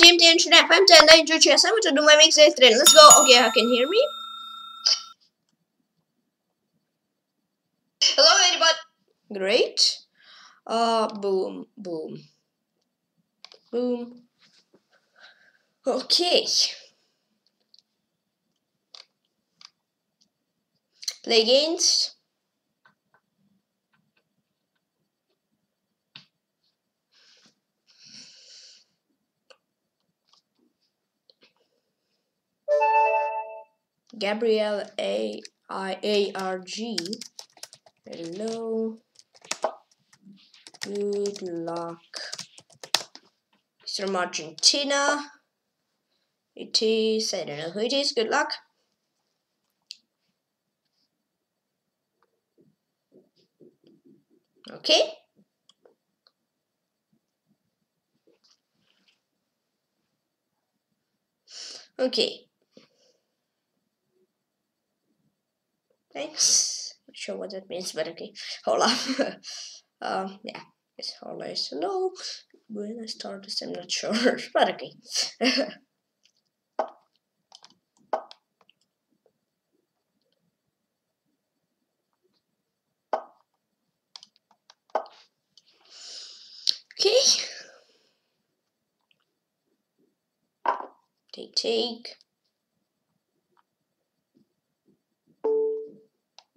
GMT Internet 510 9 2 chess. I'm going to do my mix A3. Let's go. Okay, I can hear me. Hello, everybody. Great. Uh, boom, boom, boom. Okay. Play against. Gabriel A I A R G. Hello. Good luck. He's from Argentina. It is, I don't know who it is. Good luck. Okay. Okay. Thanks. Not sure what that means, but okay. Hold on. um, yeah. it's hola is hello. When I start this, I'm not sure, but okay. okay. Take, take.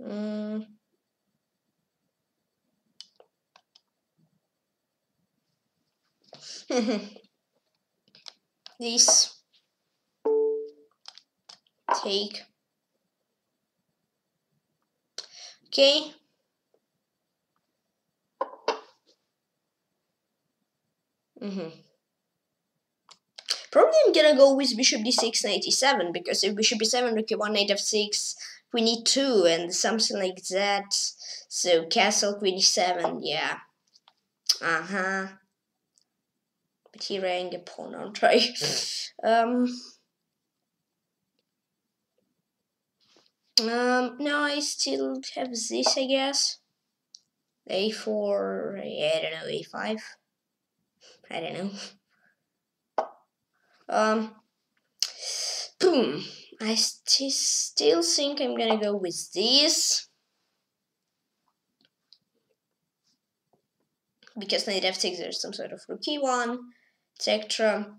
Mm. this take okay mm-hmm. probably I'm gonna go with bishop d6 97 because if bishop b7 rook e1 knight f6 we need two and something like that. So castle queen e7 yeah. Uh-huh. But he rang a pawn on try um um no I still have this I guess. A4 I don't know a5 I don't know. Um boom I st still think I'm gonna go with this. Because knight f6 there's some sort of rook e1, etc.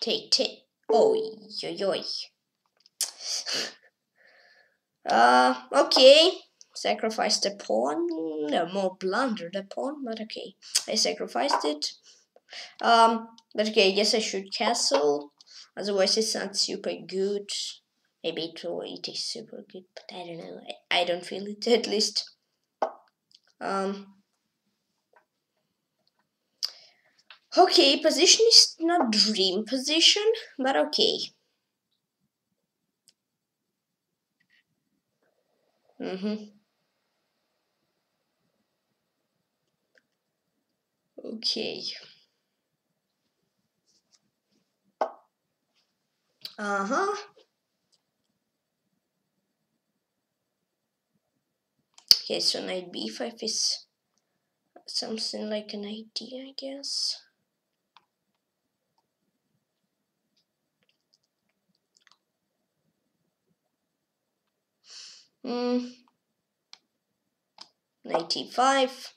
Take, take, oh, yo, yo. Uh, okay. Sacrifice the pawn. No, more blunder the pawn, but okay. I sacrificed it. Um, but okay, I guess I should castle. Otherwise, it's not super good. Maybe it will, it is super good, but I don't know. I, I don't feel it at least. Um. Okay, position is not dream position, but okay. Mm-hmm. Okay. Uh-huh. Okay, so knight b5 is something like an idea, I guess. Hmm. 95.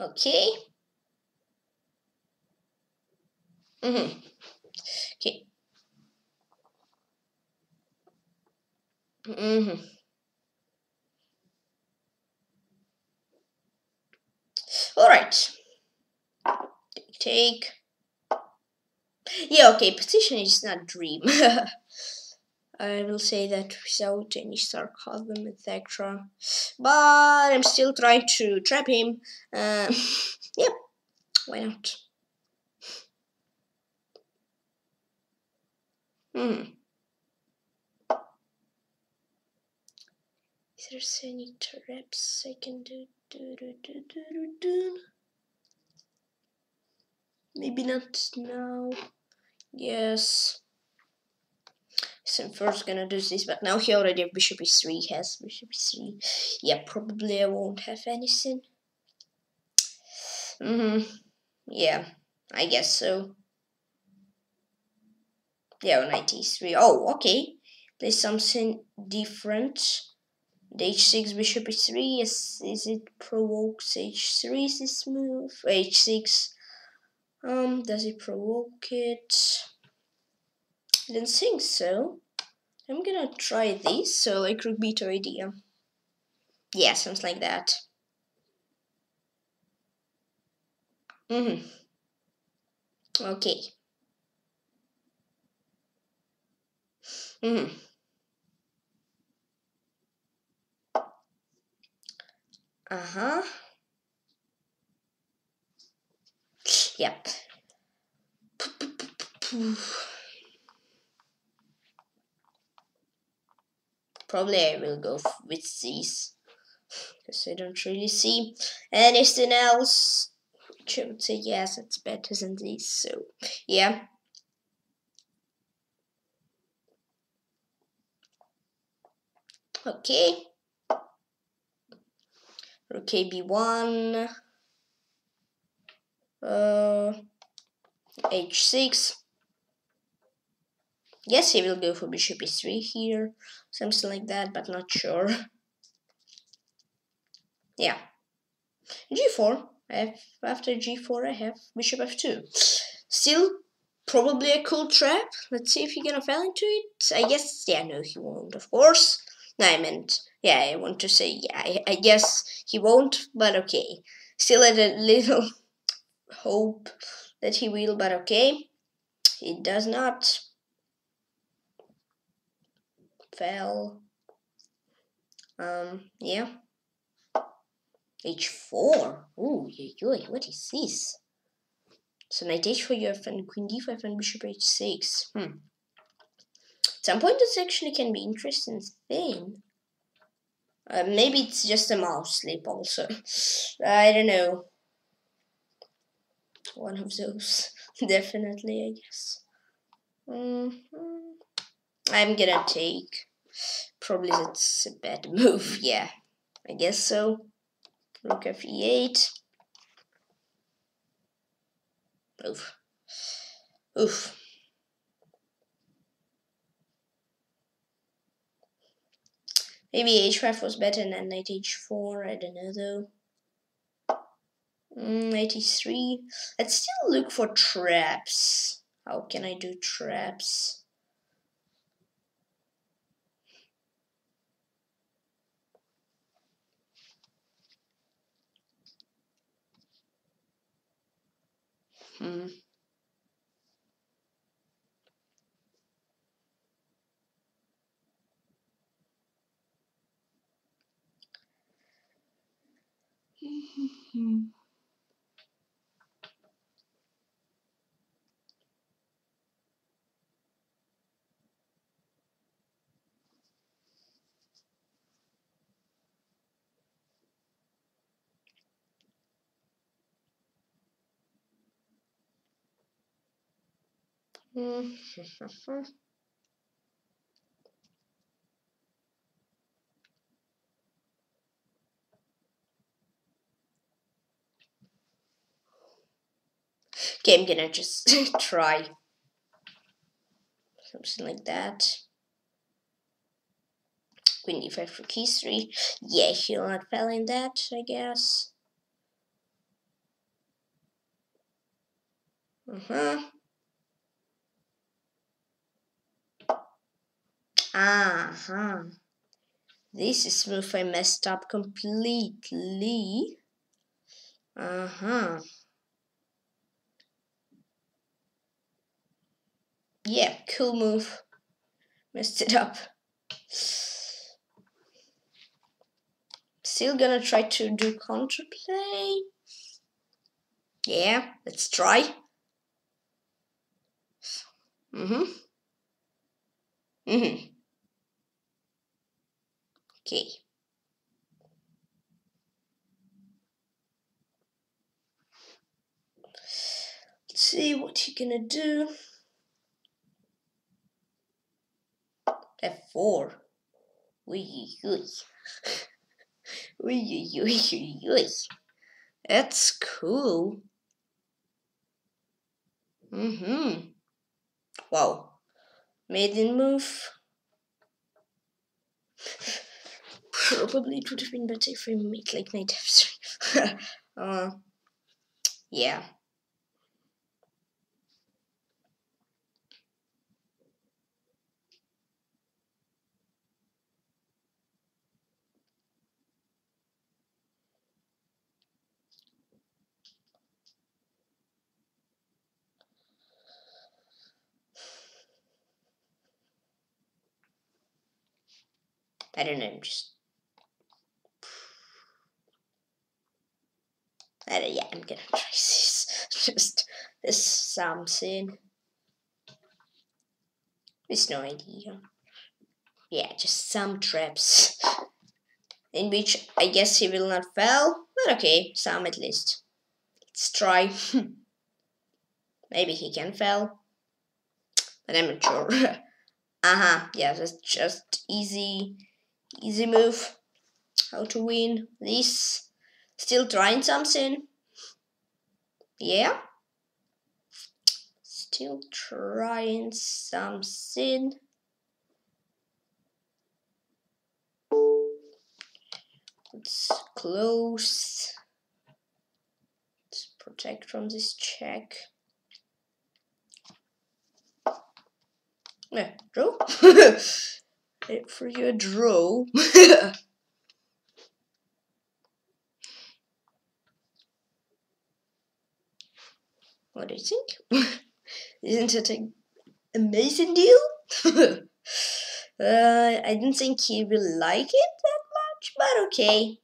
Okay. Mm-hmm. Okay. Mm-hmm. All right. Take. Yeah, okay, position is not dream. I will say that without any sarcasm, etc. But I'm still trying to trap him. Uh, yep, why not? Hmm. Is there any traps I can do? do, do, do, do, do, do. Maybe not now. Yes. So first gonna do this, but now he already have bishop e3, has bishop e3. Yeah, probably I won't have anything. Mm-hmm. Yeah, I guess so. Yeah, on knight e3. Oh, okay. There's something different. The h6 bishop e3 is is it provokes h3 is this move h6 um does it provoke it? I don't think so. I'm gonna try this so like rook b2 idea. Yeah sounds like that. Mm-hmm. Okay mm-hmm Uh-huh. Yep. Probably I will go with these. Because I don't really see anything else. Which I would say, yes, it's better than these. So, yeah. Okay rook b1 uh, h6 Yes, he will go for bishop e3 here, something like that, but not sure. yeah. g4. I have, after g4 I have bishop f2. Still, probably a cool trap. Let's see if he's gonna fall into it. I guess, yeah, no, he won't, of course. I meant, yeah, I want to say, yeah, I, I guess he won't, but okay. Still had a little hope that he will, but okay. He does not. Fell. Um, yeah. H4. Ooh, yoy, what is this? So knight h4, you have queen d5 and bishop h6. Hmm some point this actually can be interesting thing. Uh, maybe it's just a mouse sleep also. I don't know. One of those, definitely, I guess. Mm -hmm. I'm gonna take. Probably it's a bad move, yeah. I guess so. Rook f e8. Oof. Oof. Maybe h5 was better than knight h4, I don't know though. Mm, 83. Let's still look for traps. How can I do traps? Hmm. Uhum. Uhum. Okay, I'm gonna just try something like that. Queen d5 for key 3. Yeah, he'll not fail in that, I guess. Uh-huh. Uh-huh. This is move I messed up completely. Uh-huh. Yeah, cool move. Messed it up. Still gonna try to do counterplay. Yeah, let's try. Mm-hmm. Mm-hmm. Okay. Let's see what you're gonna do. F4. Ui, ui. ui, ui, ui, ui. That's cool. Mm-hmm. Wow. Maiden move. Probably it would have been better if we made like knight f3. uh, yeah. I don't know, just yeah, I'm gonna try this. just this something. There's no idea. Yeah, just some traps. In which I guess he will not fail, but okay, some at least. Let's try. Maybe he can fail. But I'm not sure. uh-huh, yeah, that's just easy Easy move. How to win this. Still trying something. Yeah. Still trying something. Let's close. Let's protect from this check. Yeah, draw. for your draw. what do you think? Isn't it an amazing deal? uh, I didn't think he will like it that much, but okay.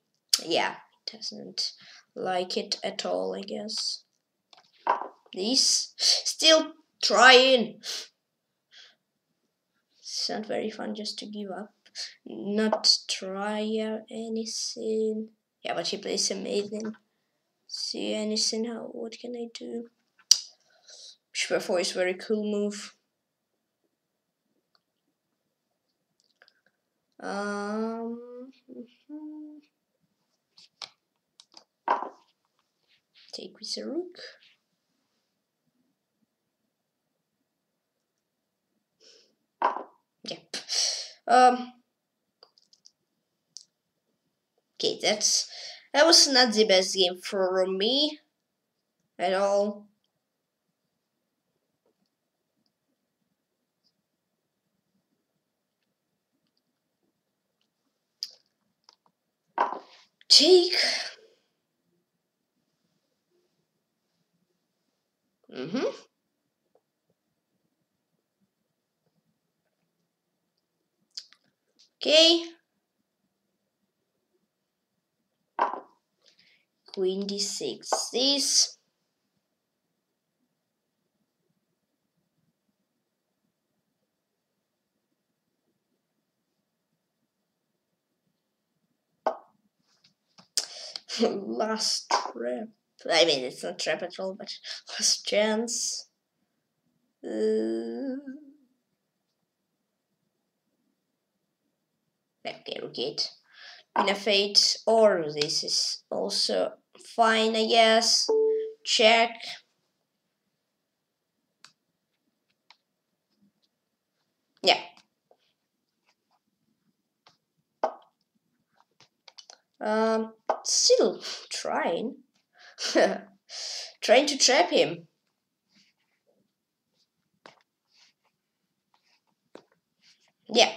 Yeah, he doesn't like it at all, I guess. This still trying it's not very fun just to give up, not try anything. Yeah, but he plays amazing. See anything? How? What can I do? Bishop 4 is very cool move. Um. Take with a rook. Um, okay, that's that was not the best game for me at all. Take. Mm-hmm. Okay. Queen d6. This. last trap. I mean, it's not trap at all, but last chance. Uh... Okay, rook In a fate, or this is also fine, I guess. Check. Yeah. Um, still trying. trying to trap him. Yeah.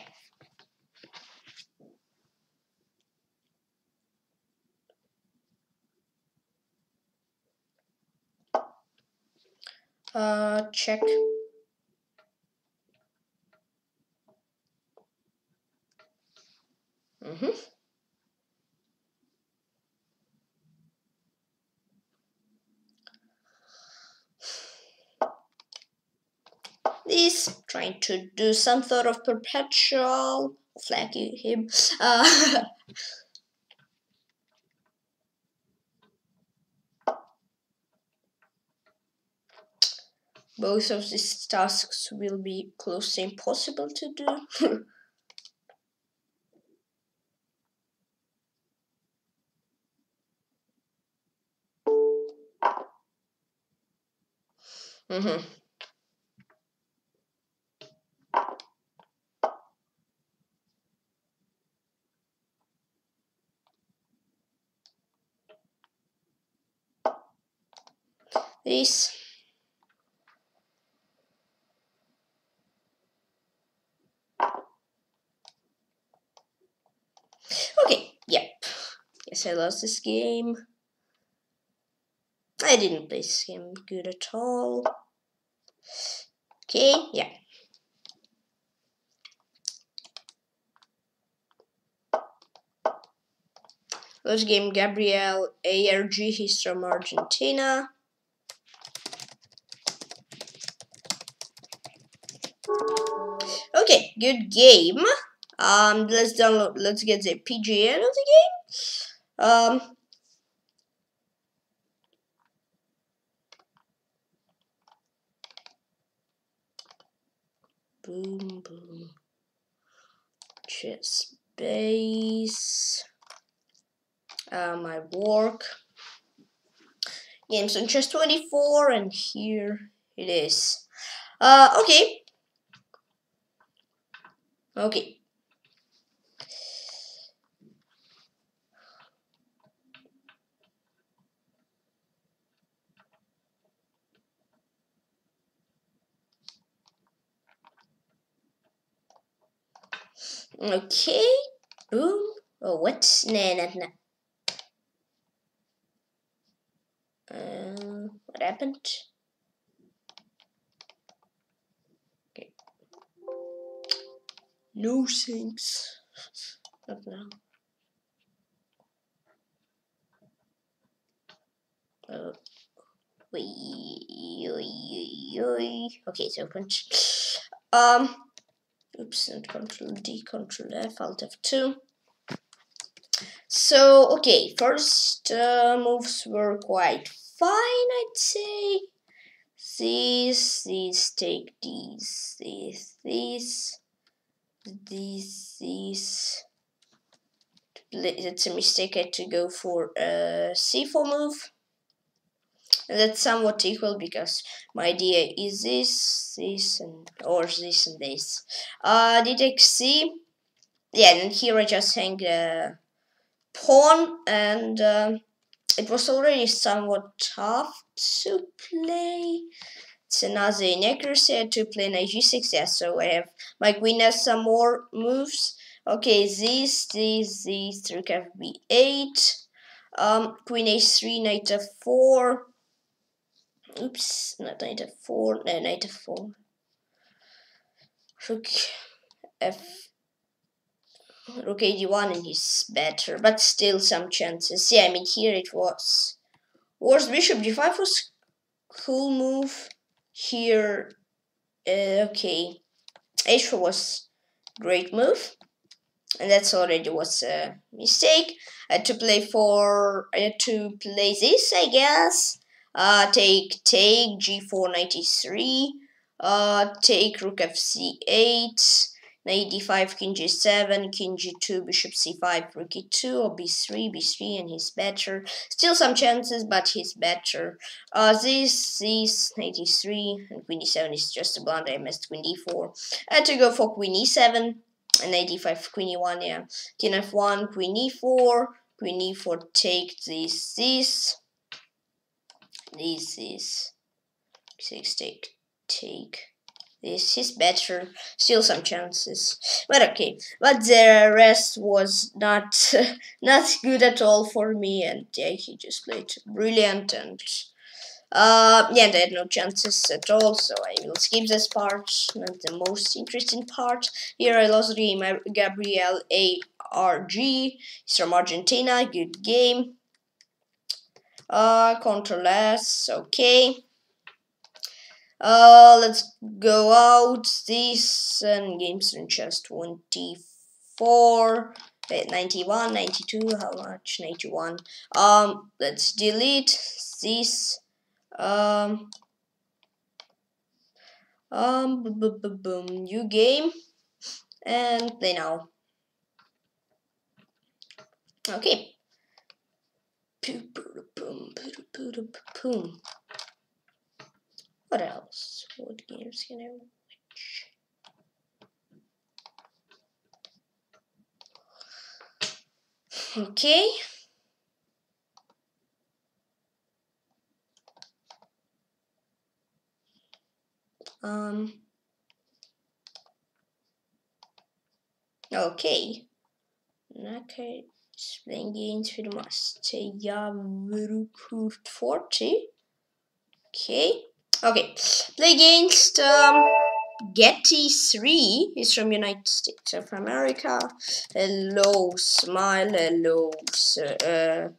Uh, check. Mm-hmm. This trying to do some sort of perpetual flanking him. Uh, Both of these tasks will be close to impossible to do. mm-hmm. This I lost this game. I didn't play this game good at all. Okay, yeah. First game, Gabriel ARG, he's from Argentina. Okay, good game. Um, let's download. Let's get the PGN of the game. Um. Boom, boom. Chess base. Uh, my work. Games on chess 24, and here it is. Uh, okay. Okay. Okay. Boom. Oh, what? Nah, nah, nah. Uh, what happened? Okay. No thanks. Not now. Uh, okay, it's opened. Um, oops, and Control D, Control F, Alt F2. So, okay, first uh, moves were quite fine, I'd say. These, these, take these, these, these, these, these. It's a mistake, I had to go for a c4 move. That's somewhat equal because my idea is this, this, and or this and this. Uh, d takes c. Yeah, and here I just hang uh, pawn and um, it was already somewhat tough to play. It's another inaccuracy to play knight g6, yeah, so I have my queen has some more moves. Okay, this, this, these, rook fb8, um, queen h3, knight f4, oops, not knight f4, no, knight f4, rook f rook a1 and he's better, but still some chances. Yeah, I mean here it was. Wars bishop g5 was cool move. Here, uh, okay, h4 was great move, and that's already was a mistake. I had to play for. I had to play this, I guess. Uh, take take g4 93. Uh, take rook f c8 knight d5, king g7, king g2, bishop c5, rook e2, or b3, b3, and he's better. Still some chances, but he's better. Uh, this, this, knight e3, and queen e7 is just a blunder. I missed queen d4. I had to go for queen e7, and knight d5, queen e1, yeah. King f1, queen e4, queen e4, take this, this, this, is take, take. This is better. Still some chances. But okay. But the rest was not not good at all for me and yeah, he just played brilliant and uh, yeah, they had no chances at all, so I will skip this part, not the most interesting part. Here I lost the game, Gabriel A.R.G. He's from Argentina, good game. Uh, Control S, okay. Uh, let's go out. This and games in chess 24 wait, 91 92 how much? 91 um let's delete this. Um um boom new game. And play now. Okay boom, boom, boom, boom. What else? What games can I watch? Okay. Um. Okay. Okay. Master Yavrukurt 40. Okay. Okay. Play against um, Getty 3 is from United States of America. Hello, smile. Hello, sir. Uh,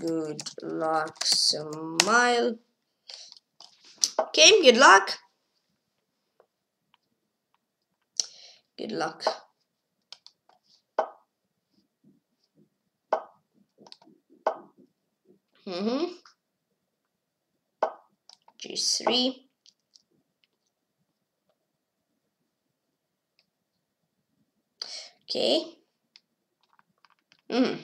good luck, smile. Okay, good luck. Good luck. Mm-hmm. G3. Okay. Mm.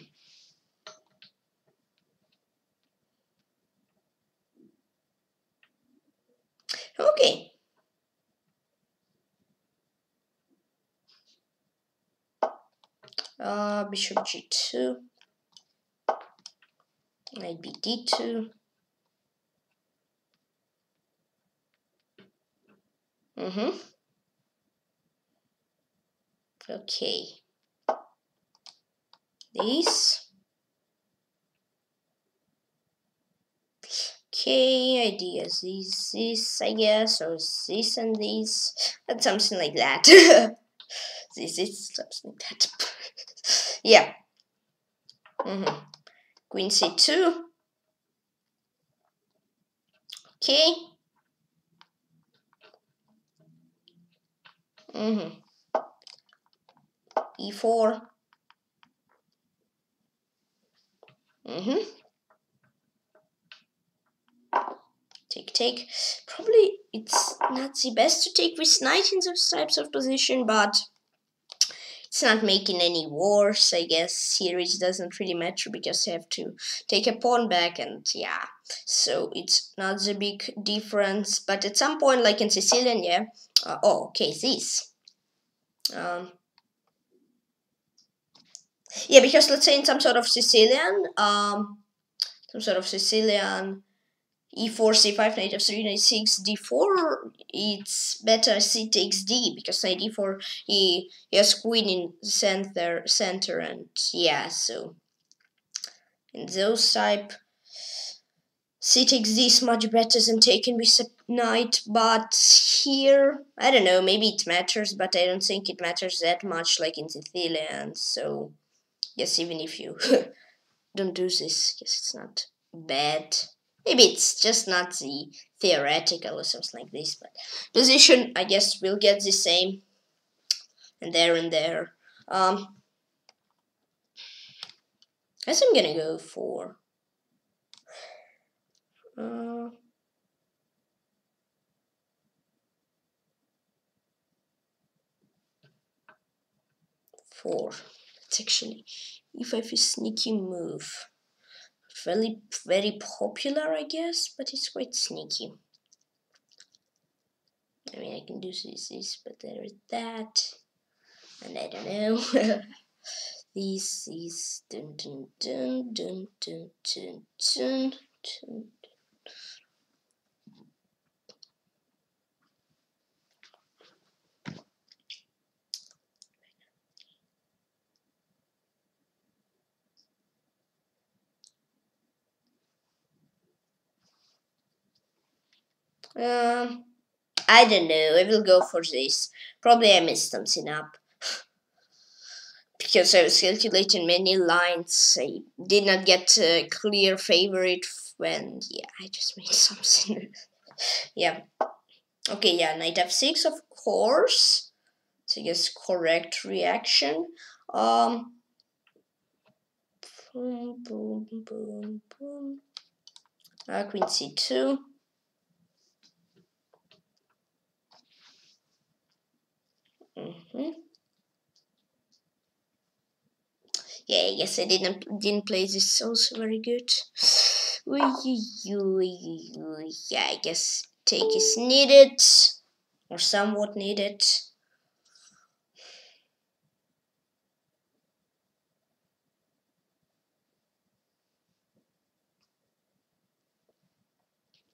Okay. Uh, bishop g2 b d2 mm-hmm. Okay. These okay ideas. These this i guess or this and these and something like that. This is something like that. Yeah. Mm-hmm. Queen c2 okay mm-hmm. e4 mm-hmm. take take probably it's not the best to take with knight in those types of position but it's not making any worse i guess here it doesn't really matter because you have to take a pawn back and yeah. So it's not the big difference but at some point like in sicilian yeah uh, oh okay this. Um yeah because let's say in some sort of sicilian um some sort of sicilian e4, c5, knight f3, knight 6, d4, it's better c takes d because knight d4 he, he has queen in center, center and yeah, so in those type c takes d is much better than taking with knight, but here, I don't know, maybe it matters, but I don't think it matters that much like in Sicilian, so yes, even if you don't do this, yes, it's not bad. Maybe it's just not the theoretical or something like this, but position, I guess, will get the same. And there and there. Um, I guess I'm gonna go for... Uh, four. It's actually, if I have a sneaky move very, very popular, I guess, but it's quite sneaky. I mean, I can do this, this but there is that, and I don't know. these, these, dun dun dun dun dun dun dun. dun. Um, I don't know. I will go for this. Probably I messed something up. because I was calculating many lines. I did not get a clear favorite when, yeah, I just made something. yeah. Okay, yeah, knight f6, of course. So yes, correct reaction. Um, boom, boom, boom, boom. Uh, queen c2. Mm-hmm. Yeah, I guess I didn't didn't play this also very good. Yeah, I guess take is needed, or somewhat needed.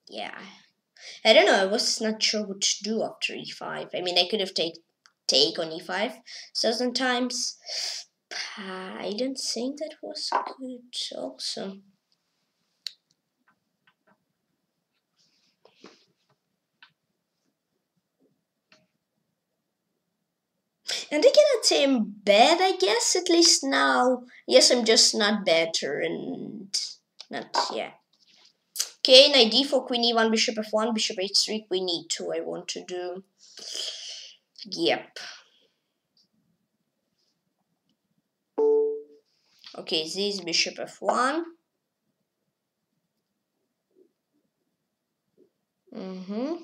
Yeah. I don't know, I was not sure what to do after e5. I mean, I could have take, take on e5 thousand times. I don't think that was good also. And I cannot say I'm bad, I guess, at least now. Yes, I'm just not better and not, yeah. Okay, knight d4, queen e1, bishop f1, bishop h3, queen e2 I want to do. Yep. Okay, this is bishop f1. Mm-hmm.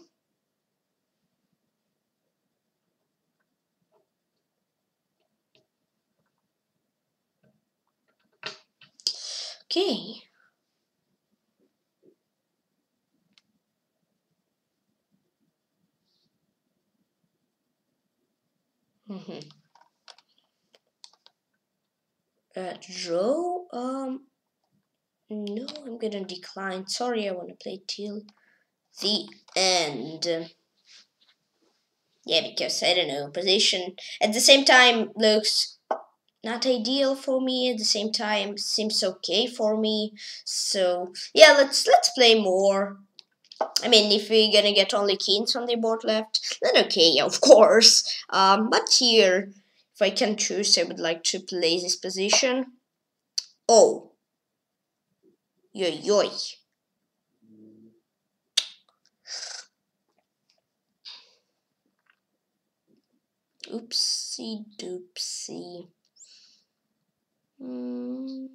Okay. Mm-hmm. Uh, draw. Um. No, I'm gonna decline. Sorry, I want to play till the end. Yeah, because I don't know position. At the same time, looks not ideal for me. At the same time, seems okay for me. So yeah, let's let's play more. I mean, if we're gonna get only kings on the board left, then okay, of course. Um, but here, if I can choose, I would like to play this position. Oh. Yo yo. Oopsie doopsie. Mm.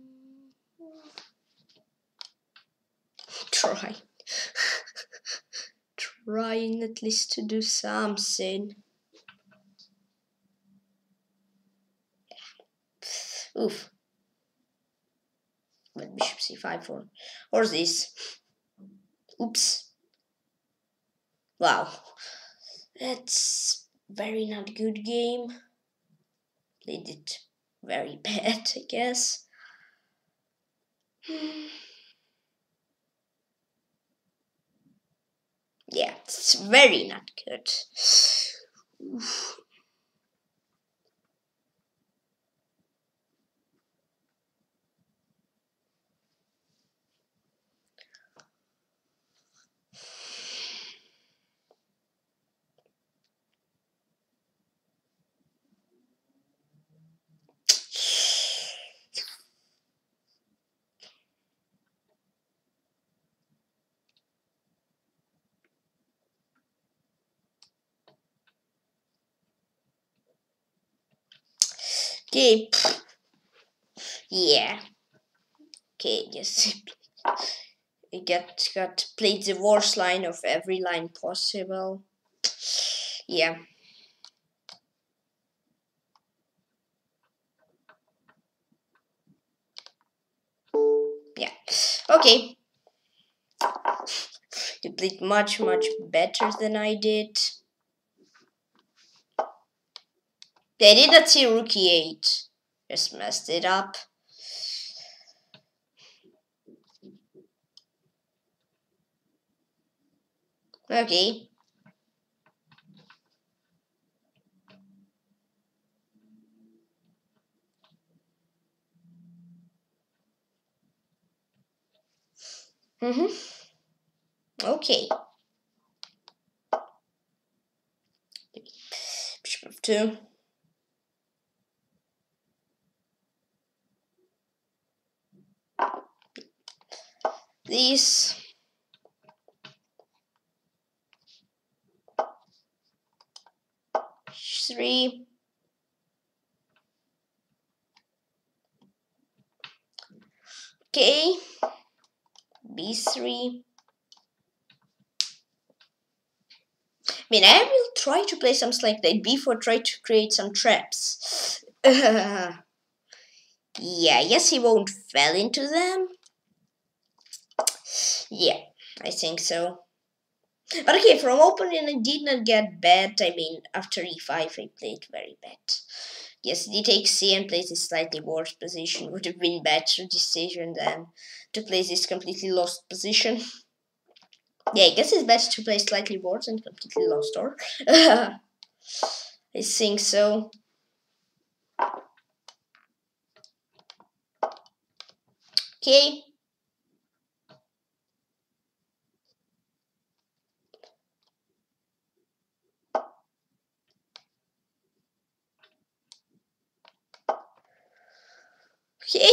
Try. Trying at least to do something. Oof. But bishop c5 for or this. Oops. Wow. That's very not good game. Played it very bad, I guess. Hmm. Yeah, it's very not good. Oof. Okay. Yeah. Okay, yes. We got got played the worst line of every line possible. Yeah. Yeah. Okay. You played much much better than I did. They did not see rook e8. Just messed it up. Okay. Mm-hmm. Okay. Two. These three okay b3 I mean I will try to play something like that b4 try to create some traps. Yeah yes he won't fall into them yeah I think so But okay, from opening I did not get bad. I mean, after e5 I played very bad. Yes, d takes c and plays this slightly worse position. Would have been better decision than to play this completely lost position. Yeah, I guess it's better to play slightly worse and completely lost or. I think so. Okay. Okay,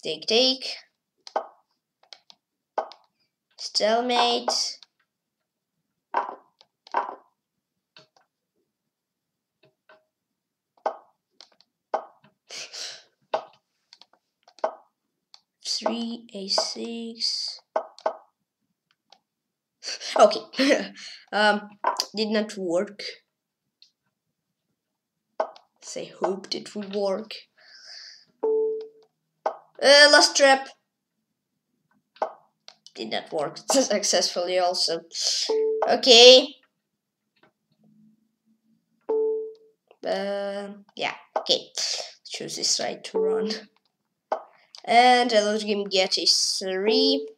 take, take. Stalemate. Three, a6. Okay, um, did not work. So I hoped it would work. Uh, last trap. Did not work successfully also. Okay. Uh, yeah, okay. Choose this right to run. And I let him get a 3.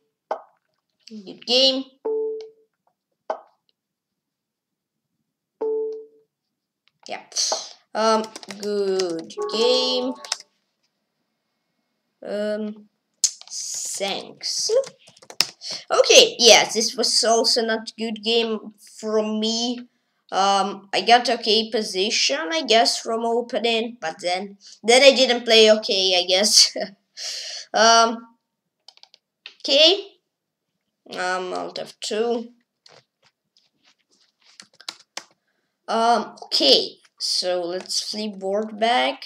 Good game. Yeah. Um, good game. Um, thanks. Okay, yeah, this was also not good game from me. Um, I got okay position, I guess, from opening, but then, then I didn't play okay, I guess. um, okay, um, out of two. Um, okay, so let's flip board back.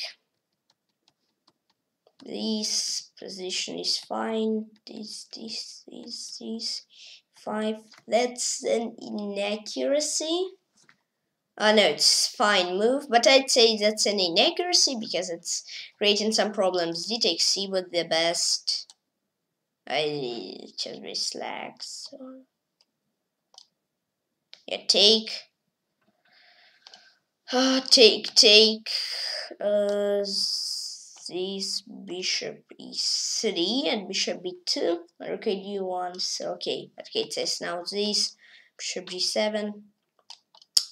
This position is fine. This, this, this, this, five. That's an inaccuracy. Oh no, it's fine move, but I'd say that's an inaccuracy because it's creating some problems. D takes C with the best. I just very slack, so yeah, take. Uh, take, take. Uh, this bishop e3 and bishop b2 okay you want so okay okay it says now this bishop g7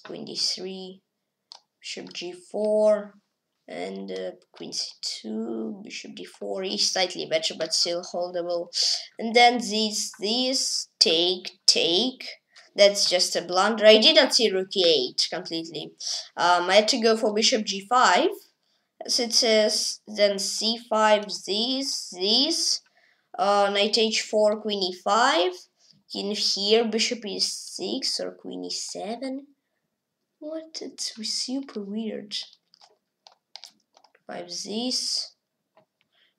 queen d3 bishop g4 and uh, queen c2 bishop d4 is slightly better but still holdable. And then this this take take. That's just a blunder. I did not see rook e8 completely. Um i had to go for bishop g5 so it says then c5 these these uh, knight h4 queen e5 in here bishop e6 or queen e7 what? It's super weird. 5 these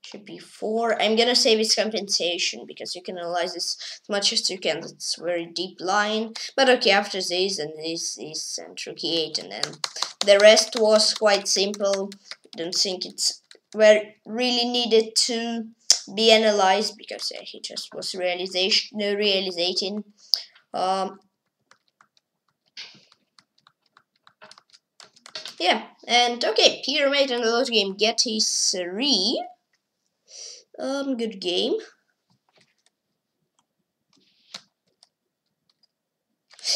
should be 4 I'm gonna save its compensation because you can analyze this as much as you can. It's very deep line. But okay after this and this is and rook e8 and then the rest was quite simple don't think it's where really needed to be analyzed because yeah, he just was realization no realizing um, yeah and okay pyramid and the game get his three. Um good game.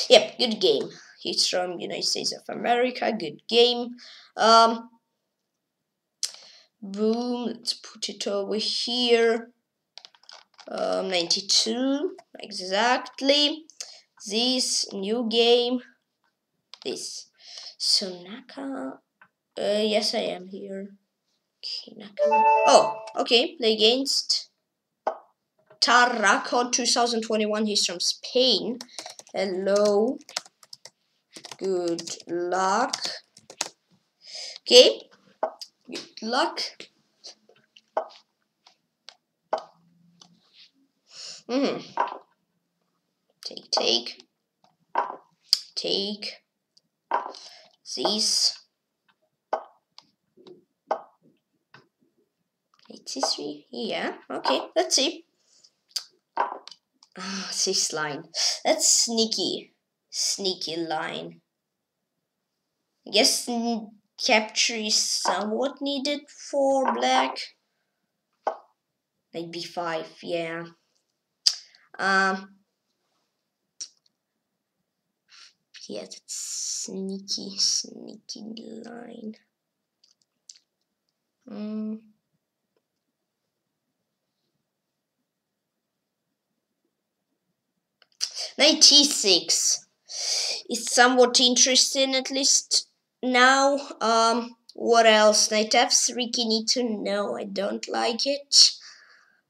Yep good game. He's from united states of america good game. Um boom let's put it over here. Um, 92 exactly. This new game this. So Naka uh, yes I am here. Okay, Naka. oh okay play against Tarraco 2021 he's from Spain. Hello. Good luck. Okay Good luck. Mm Take, take. Take. These. 83. Yeah, okay, let's see. Ah, this line. That's sneaky. Sneaky line. I guess capture is somewhat needed for black. Like b5, yeah. Um, yeah, that's sneaky, sneaky line. Mm. 96 is somewhat interesting at least now um what else knight f3 king e2 no i don't like it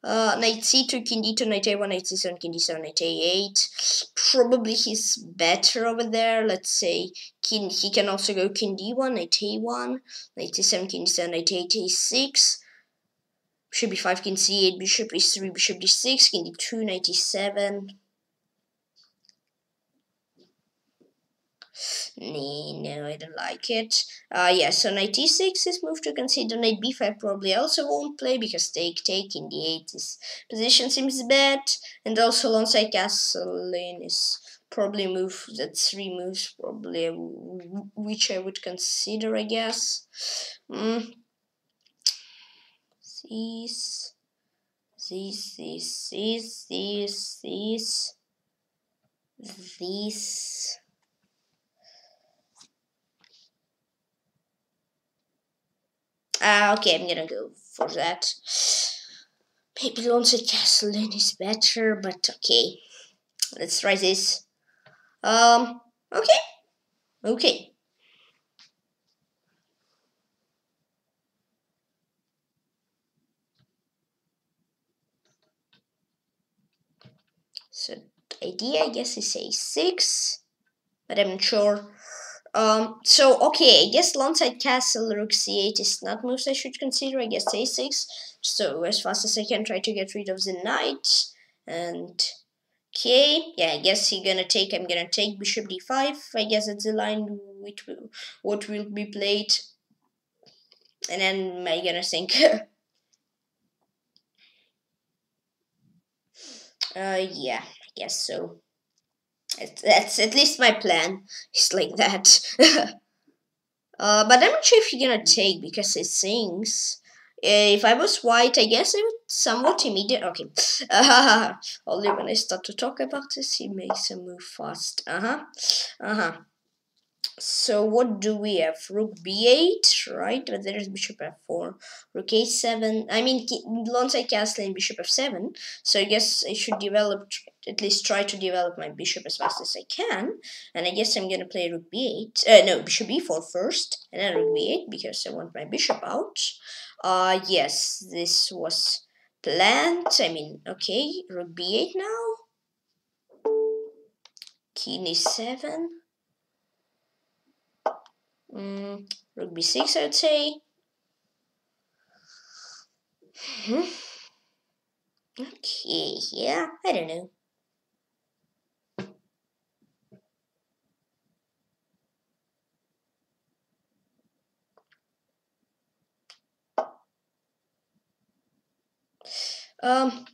uh, knight c2, king d2, knight a1, knight c7, king d7, knight a8. Probably he's better over there. Let's say king, he can also go king d1, knight a1, knight c7, king d7, knight a8, a6. Bishop b5, king c8, bishop e3, bishop d6, king d2, knight e7. No, I don't like it. Uh, yeah, so knight e6 is moved to consider. Knight b5 probably also won't play because take, take in the 80s position seems bad. And also alongside castle in is probably move that three moves probably which I would consider I guess. Mm. These, these, these, these, these, these. Uh, okay, I'm gonna go for that. Maybe Lonside Castle is better, but okay. Let's try this. Um, okay. Okay. So the idea, I guess, is a6, but I'm not sure. Um, so, okay, I guess Lonside Castle, Rook c8 is not moves I should consider. I guess a6. So, as fast as I can try to get rid of the knight. And, okay, yeah, I guess he's gonna take, I'm gonna take bishop d5. I guess that's the line which will, what will be played. And then I'm gonna think. uh, yeah, I guess so. That's at least my plan. It's like that. uh, but I'm not sure if you're gonna take because it sings. If I was white, I guess I would somewhat immediate. Okay. Uh, only when I start to talk about this, he makes a move fast. Uh huh. Uh huh. So what do we have? Rook b8, right? But there is bishop f4. Rook a7. I mean, Lonside castle and bishop f7. So I guess I should develop, at least try to develop my bishop as fast as I can. And I guess I'm gonna play rook b8. Uh, no, bishop b4 first, and then rook b8 because I want my bishop out. Uh, yes, this was planned. I mean, okay, rook b8 now. King e7. Mm, rook b6, I would say. Hmm. Okay, yeah, I don't know. Um,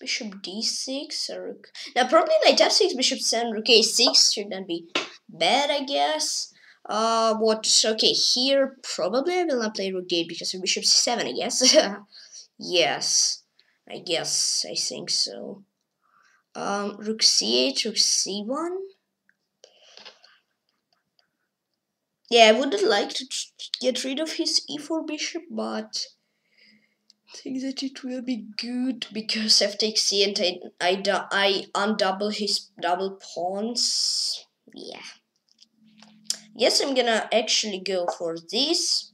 bishop d6 or rook. Now probably knight f6, bishop 7, rook a6 should not be bad, I guess. Uh, what? Okay, here probably I will not play rook d8 because of bishop c7, I guess. yes, I guess I think so. Um, rook c8, rook c1. Yeah, I would like to get rid of his e4 bishop, but think that it will be good because f takes c and I, I, I undouble his double pawns. Yeah. Yes, I'm gonna actually go for this.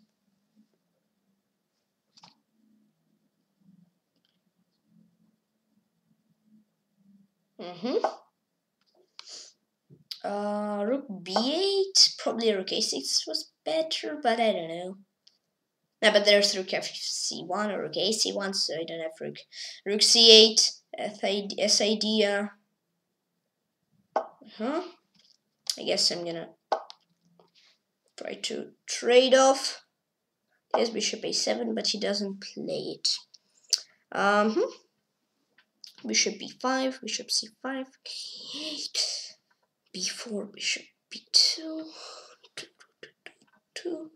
Mm-hmm. Uh, rook b8, probably rook a6 was better, but I don't know. No, but there's rook f1 or rook ac1, so I don't have rook. Rook c8, S idea. Uh-huh. I guess I'm gonna try to trade off. There's bishop a7, but he doesn't play it. Um, hmm. Bishop b5, bishop c5, okay. b4, bishop b2, two, two,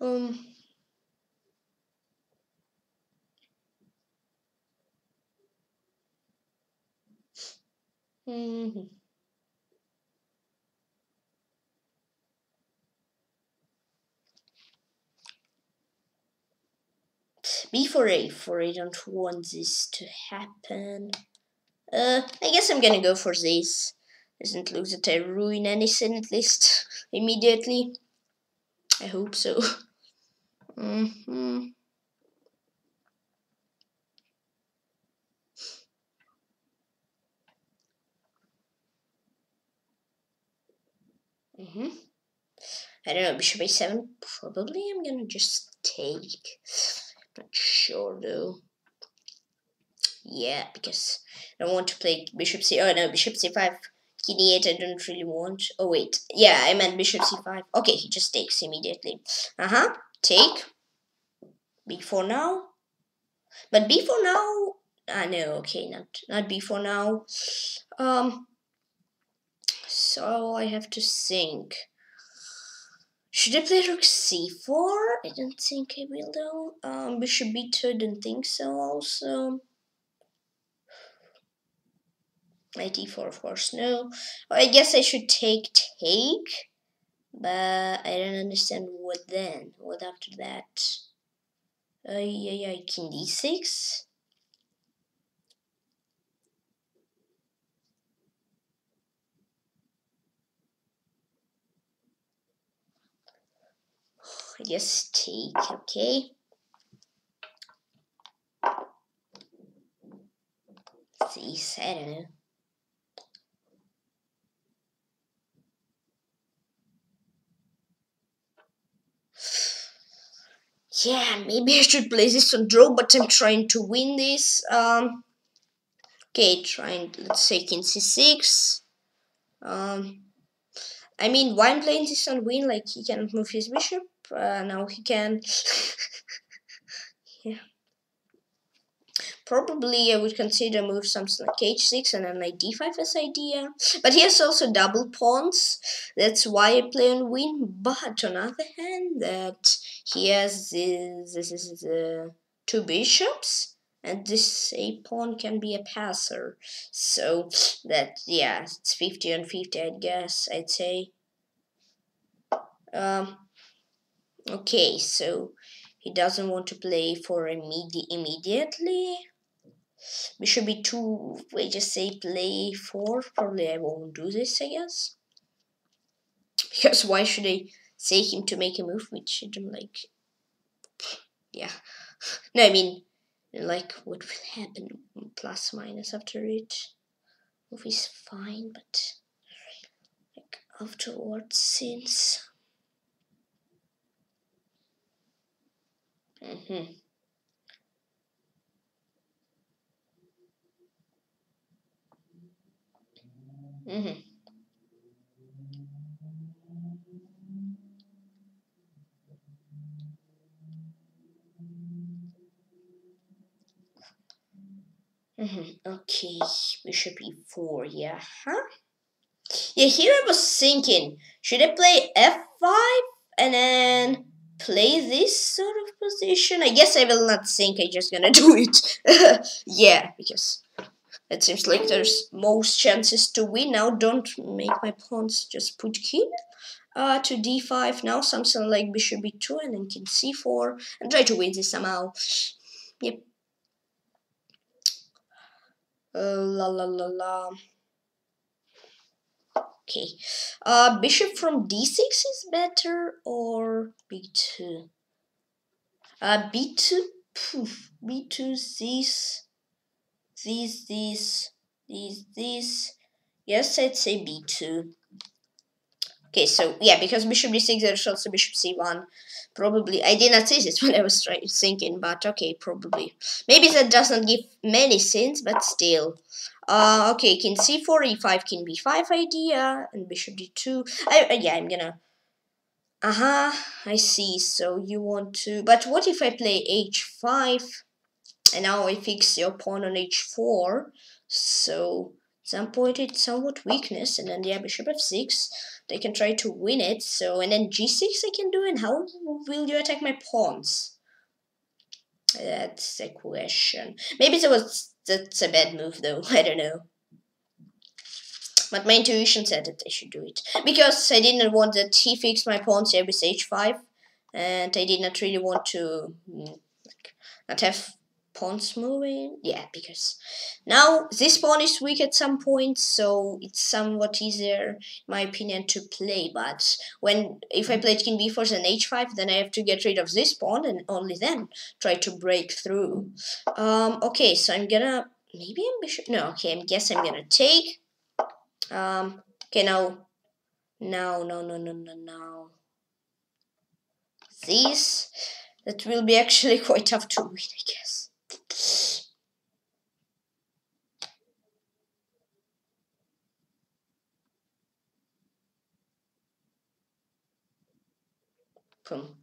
um, mm -hmm. B4 A4, I don't want this to happen. Uh, I guess I'm gonna go for this. Doesn't look that I ruin anything at least immediately. I hope so. mm hmm Mm hmm I don't know, bishop a7, probably I'm gonna just take. Not sure though. Yeah, because I don't want to play bishop c. Oh no, bishop c5, king e8. I don't really want. Oh wait, yeah, I meant bishop c5. Okay, he just takes immediately. Uh huh. Take. b4 now. But b4 now. Ah know, okay, not not b4 now. Um. So I have to think. Should I play rook c4? I don't think I will though. Um, bishop b2, I don't think so also. Knight e4, of course, no. I guess I should take take, but I don't understand what then. What after that? Uh, yeah, yeah, king d6. I guess take, okay. C7. Yeah, maybe I should play this on draw, but I'm trying to win this. Um, okay, trying, let's say king c6. Um, I mean, why I'm playing this on win, like he can move his bishop, uh, now he can. yeah. Probably I would consider move something like h6 and then like d5 as idea. But he has also double pawns. That's why I play on win. But on the other hand, that he has this, this is uh, two bishops and this a pawn can be a passer. So that yeah, it's 50 on 50 I guess I'd say. Um okay, so he doesn't want to play for immedi immediately bishop b2 we just say play 4 probably I won't do this I guess. Because why should I say him to make a move which I don't like? Yeah. No I mean like what will happen? Plus minus after it. Move is fine but like afterwards since. Mm-hmm Mm-hmm. Mm-hmm. Okay, bishop e4, yeah, huh? Yeah, here I was thinking, should I play f5 and then play this sort of position? I guess I will not think, I just gonna do it. yeah, because it seems like there's most chances to win now. Don't make my pawns just put king uh, to d5 now. Something like bishop b2 and then king c4 and try to win this somehow. Yep. Uh, la la la la. Okay. Uh, bishop from d6 is better or b2? Uh, b2? Poof. b2 this these, these, these, these. Yes, I'd say b2. Okay, so yeah, because bishop d6, there's also bishop c1. Probably, I did not say this when I was thinking, but okay, probably. Maybe that doesn't give many sins, but still. Uh, okay, king c4, e5, king b5 idea, and bishop d2. I, uh, yeah, I'm gonna Uh-huh, I see. So you want to... But what if I play h5 and now I fix your pawn on h4? So some point it's somewhat weakness and then yeah, bishop f6. They can try to win it. So and then g6 I can do and how will you attack my pawns? That's the question. Maybe that was that's a bad move though. I don't know. But my intuition said that I should do it. Because I didn't want that he fixed my pawns here with h5. And I did not really want to mm, like, not have pawns moving. Yeah, because now this pawn is weak at some point, so it's somewhat easier, in my opinion, to play. But when if I played king b4 and h5, then I have to get rid of this pawn and only then try to break through. Um, okay, so I'm gonna maybe I'm bishop. No, okay, I guess I'm gonna take. Um, okay, now, now, no, no, no, no, no. These, that will be actually quite tough to win, I guess. From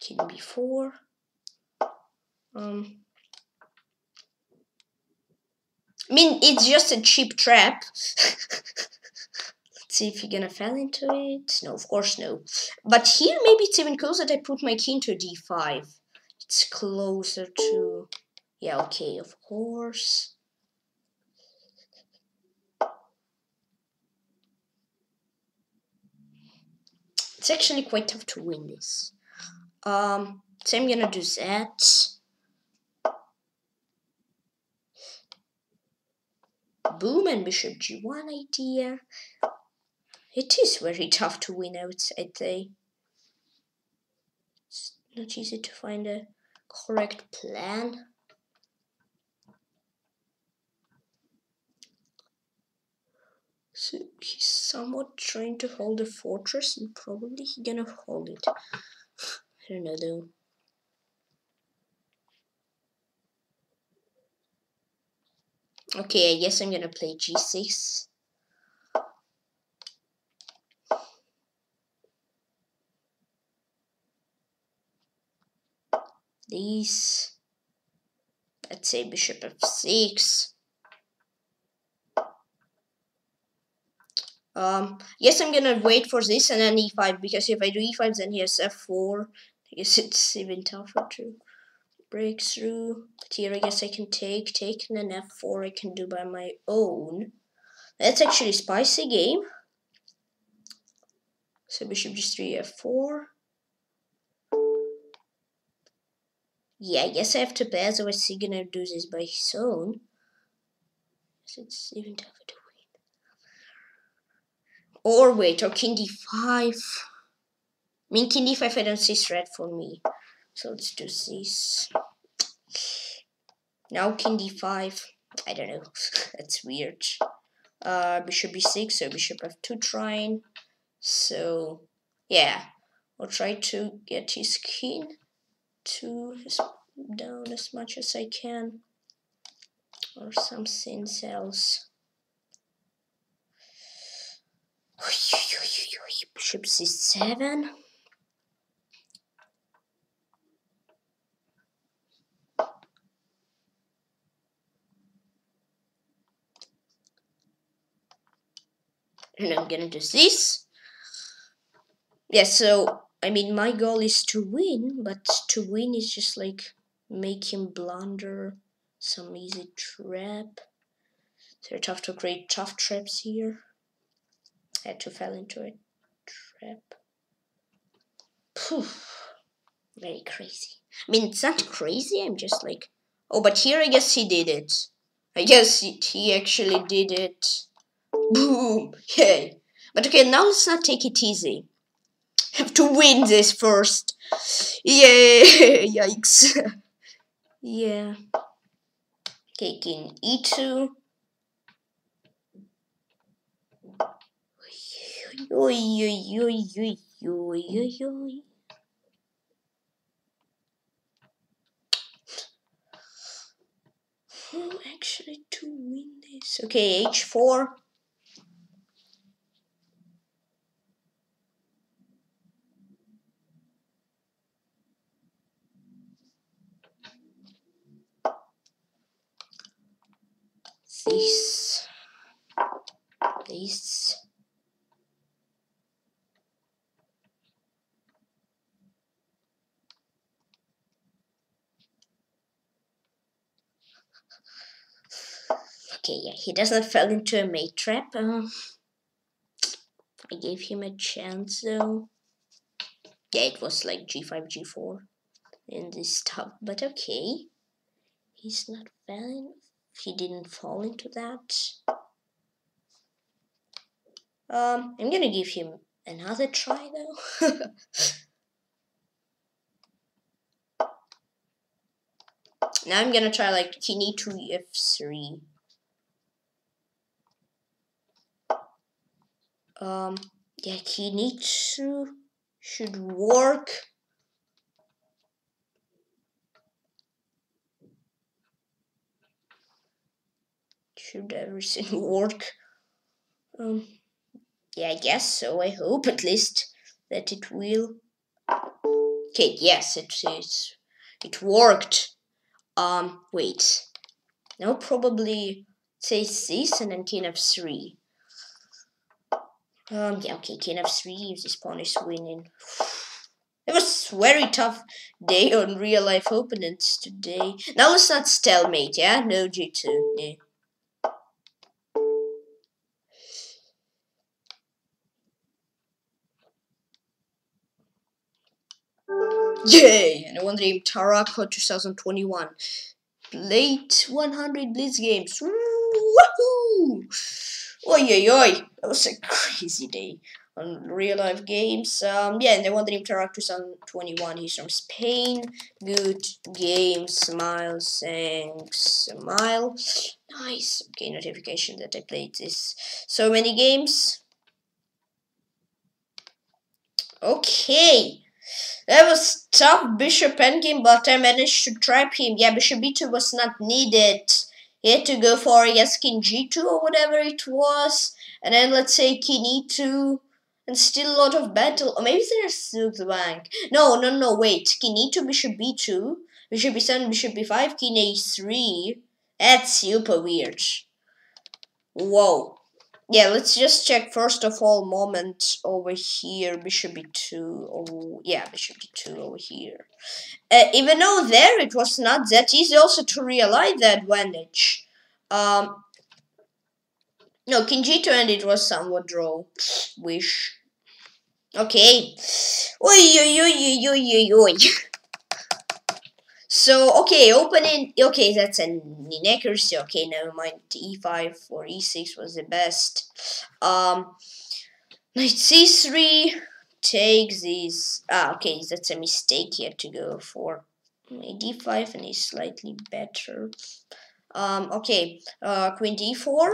king b4. Um, I mean, it's just a cheap trap. Let's see if you're gonna fall into it. No, of course no. But here, maybe it's even closer that I put my king to d5. It's closer to... Yeah, okay, of course. It's actually quite tough to win this. Um, so I'm gonna do that. boom and bishop g1 idea. It is very tough to win, out I would say. It's not easy to find a correct plan. So he's somewhat trying to hold the fortress and probably he's gonna hold it. I don't know though. Okay, I guess I'm gonna play g6. These. Let's say bishop f6. Um, yes, I'm gonna wait for this and then e5 because if I do e5 then he has f4. I guess it's even tougher to breakthrough. But here I guess I can take, take, and then f4 I can do by my own. That's actually spicy game. So bishop g3, f4. Yeah, I guess I have to pass, otherwise he's gonna do this by his own. It's even tougher to win. Or wait, or king d5. I mean, king d5 I don't see threat for me. So let's do this. Now king d5. I don't know. That's weird. Uh, bishop b6, so bishop f2 trying. So, yeah. I'll try to get his king to down as much as I can. Or something else. Bishop c7. and I'm gonna do this. Yeah, so, I mean, my goal is to win, but to win is just like make him blunder some easy trap. They're tough to create tough traps here. I had to fall into a trap. Poof. Very crazy. I mean, it's not crazy, I'm just like... Oh, but here I guess he did it. I guess he actually did it. Boom! Yay! But okay, now let's not take it easy. Have to win this first. Yay! Yikes. yeah. Taking e2. Oi, oi, oi, oi, oi, oi, oi. Actually to win this? Okay, h4. This. This. Okay, yeah, he doesn't fall into a mate trap. Uh, I gave him a chance though. Yeah, it was like g5, g4 in this stuff, but okay. He's not falling. He didn't fall into that. Um, I'm gonna give him another try though. now I'm gonna try like king e2 f3. Um, yeah, king e2 should work. Should everything work? Um, yeah, I guess so. I hope at least that it will. Okay, yes, it is. It worked. Um, wait. No, probably say this and then king f3. Um, yeah, okay, king f3 if this pawn is winning. It was very tough day on real life opponents today. Now let's not stalemate, yeah? No g2, yeah. Yay! And I won the Tarraco 2021. Late 100 Blitz games. Woohoo! Oi, oi, oi! That was a crazy day on real life games. Um, yeah, and I won the Tarraco 2021. He's from Spain. Good game, smile, thanks, smile. Nice. Okay, notification that I played this so many games. Okay. That was tough bishop endgame, but I managed to trap him. Yeah, bishop b2 was not needed. He had to go for yes, king g2 or whatever it was. And then let's say king e2. And still a lot of battle. Or maybe there's the bank. No, no, no, wait. King e2, bishop b2. Bishop b7, bishop b5, king a3. That's super weird. Whoa. Yeah, let's just check first of all moment over here, bishop b2, oh, yeah, bishop d2 over here. Uh, even though there it was not that easy also to realize the advantage. Um, no, king g2 and it was somewhat draw. Wish. Okay. Oi, oi, oi, oi, oi, oi. So, okay, opening, okay, that's an inaccuracy, okay, never mind, e5 or e6 was the best. Um, knight c3, take these, ah, okay, that's a mistake here to go for d5 and is slightly better. Um, okay, uh, queen d4,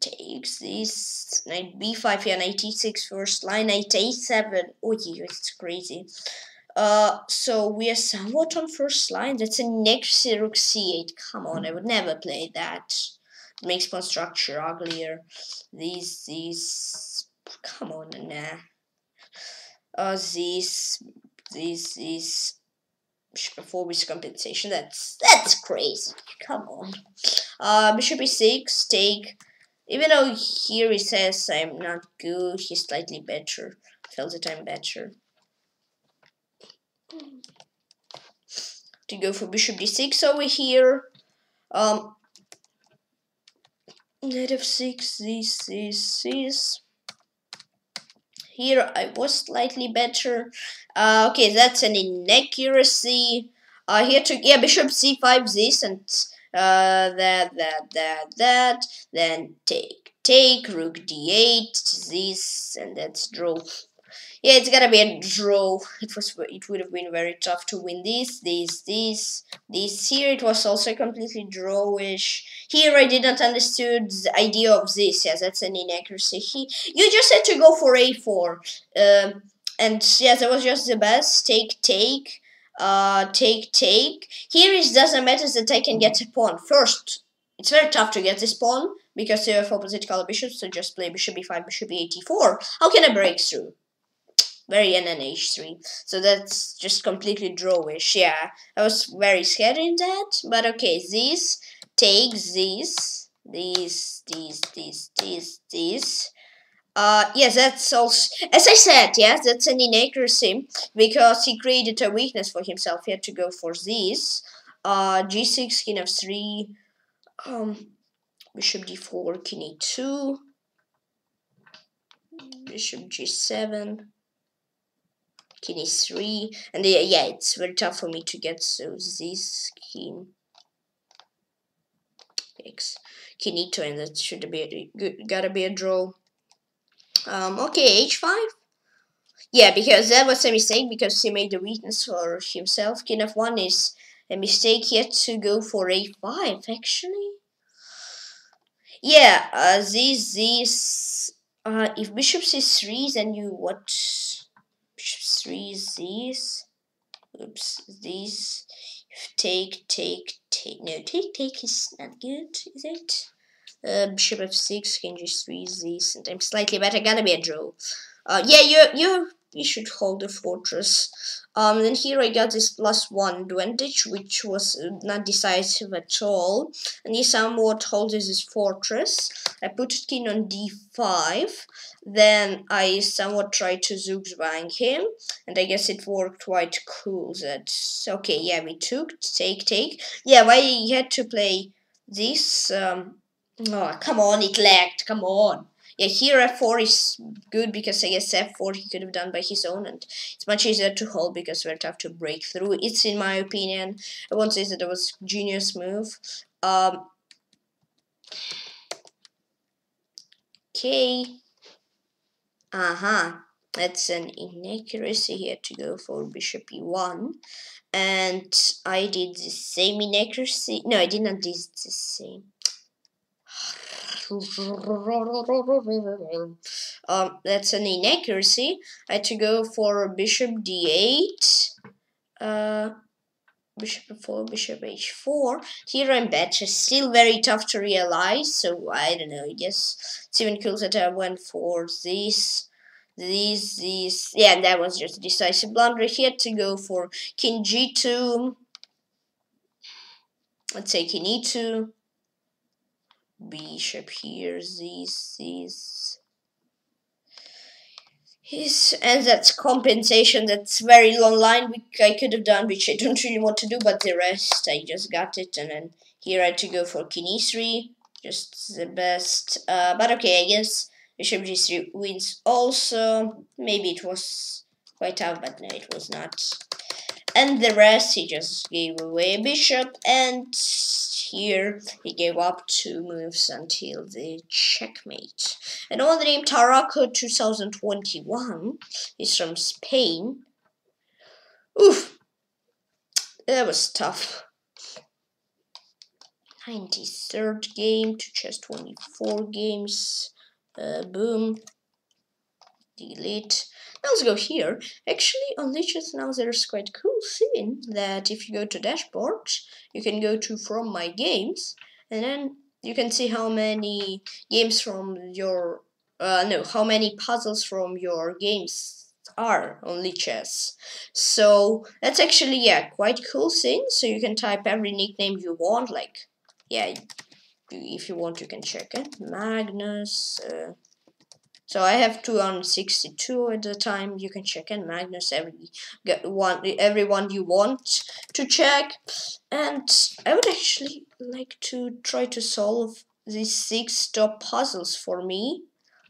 takes this, knight b5 here, knight e6 first line, knight a7, oh, it's crazy. Uh, so we are somewhat on first line. That's a next rook c8. Come on, I would never play that. Makes pawn structure uglier. These, these, come on, nah. Uh, these, these, these. Before with compensation, that's that's crazy. Come on. Uh, bishop e6, take. Even though here he says I'm not good, he's slightly better. Feels that I'm better to go for bishop d6 over here. Um, knight f6, this, this, this. Here I was slightly better. Uh, okay, that's an inaccuracy. Uh, here to yeah, bishop c5, this, and uh, that, that, that, that. Then take, take, rook d8, this, and that's draw yeah, it's gonna be a draw. It was it would have been very tough to win this, this, this, this. Here it was also completely drawish. Here I didn't understood the idea of this. Yes, that's an inaccuracy. He, you just had to go for a4. Um, and yes, that was just the best. Take, take, uh, take, take. Here it doesn't matter that I can get a pawn. First, it's very tough to get this pawn because you have opposite color bishops, so just play bishop b5, bishop b84. How can I break through? Very NNH3. So that's just completely drawish. Yeah, I was very scared in that. But okay, this, take this, this, this, this, this, this. Uh, yes, that's also, as I said, yes, that's an inaccuracy, because he created a weakness for himself, he had to go for this. Uh, g6, king f3, um, bishop d4, king e2, bishop g7, king e3, and yeah, yeah, it's very tough for me to get, so this king x, e2, and that should be a, gotta be a draw. Um, okay, h5. Yeah, because that was a mistake because he made the weakness for himself. King f1 is a mistake yet to go for a5 actually. Yeah, uh, this, this, uh, if bishop c3 then you what? 3 this. Oops, this. Take, take, take. No, take, take is not good, is it? Uh, bishop f6, king g3 is decent. I'm slightly better, gonna be a draw. Uh, yeah, you're you you should hold the fortress. Um, then here I got this plus one advantage, which was not decisive at all. And he somewhat holds his fortress. I put king on d5. Then I somewhat tried to zugzwang him. And I guess it worked quite cool. That's okay, yeah, we took, take, take. Yeah, why he had to play this, um, Oh, come on, it lagged. Come on. Yeah, here f4 is good because I guess f4 he could have done by his own and it's much easier to hold because we're tough to break through. It's in my opinion. I won't say that it was genius move. Um, okay. Uh-huh. That's an inaccuracy. here to go for bishop e1. And I did the same inaccuracy. No, I did not do the same um, that's an inaccuracy. I had to go for bishop d8, uh, bishop 4 bishop h4. Here I'm better, still very tough to realize, so I don't know, guess it's even cool that I went for this these, these, yeah, and that was just a decisive blunder. He had to go for king g2, let's say king e2, bishop here, this, this. His, and that's compensation, that's very long line which I could have done, which I don't really want to do, but the rest, I just got it, and then here I had to go for king e3, just the best, uh, but okay, I guess bishop g3 wins also, maybe it was quite tough, but no, it was not. And the rest, he just gave away a bishop, and here he gave up two moves until the checkmate. The name Tarraco 2021 is from Spain. Oof, that was tough. 93rd game to chess24 games. Uh, boom. Delete. Let's go here. Actually, on Lichess now there's quite cool thing that if you go to dashboard, you can go to from my games, and then you can see how many games from your, uh, no, how many puzzles from your games are on Lichess. So that's actually, yeah, quite cool thing. So you can type every nickname you want, like, yeah, if you want you can check it. Magnus, uh, so I have 262 at the time. You can check in Magnus every get one everyone you want to check. And I would actually like to try to solve these six top puzzles for me.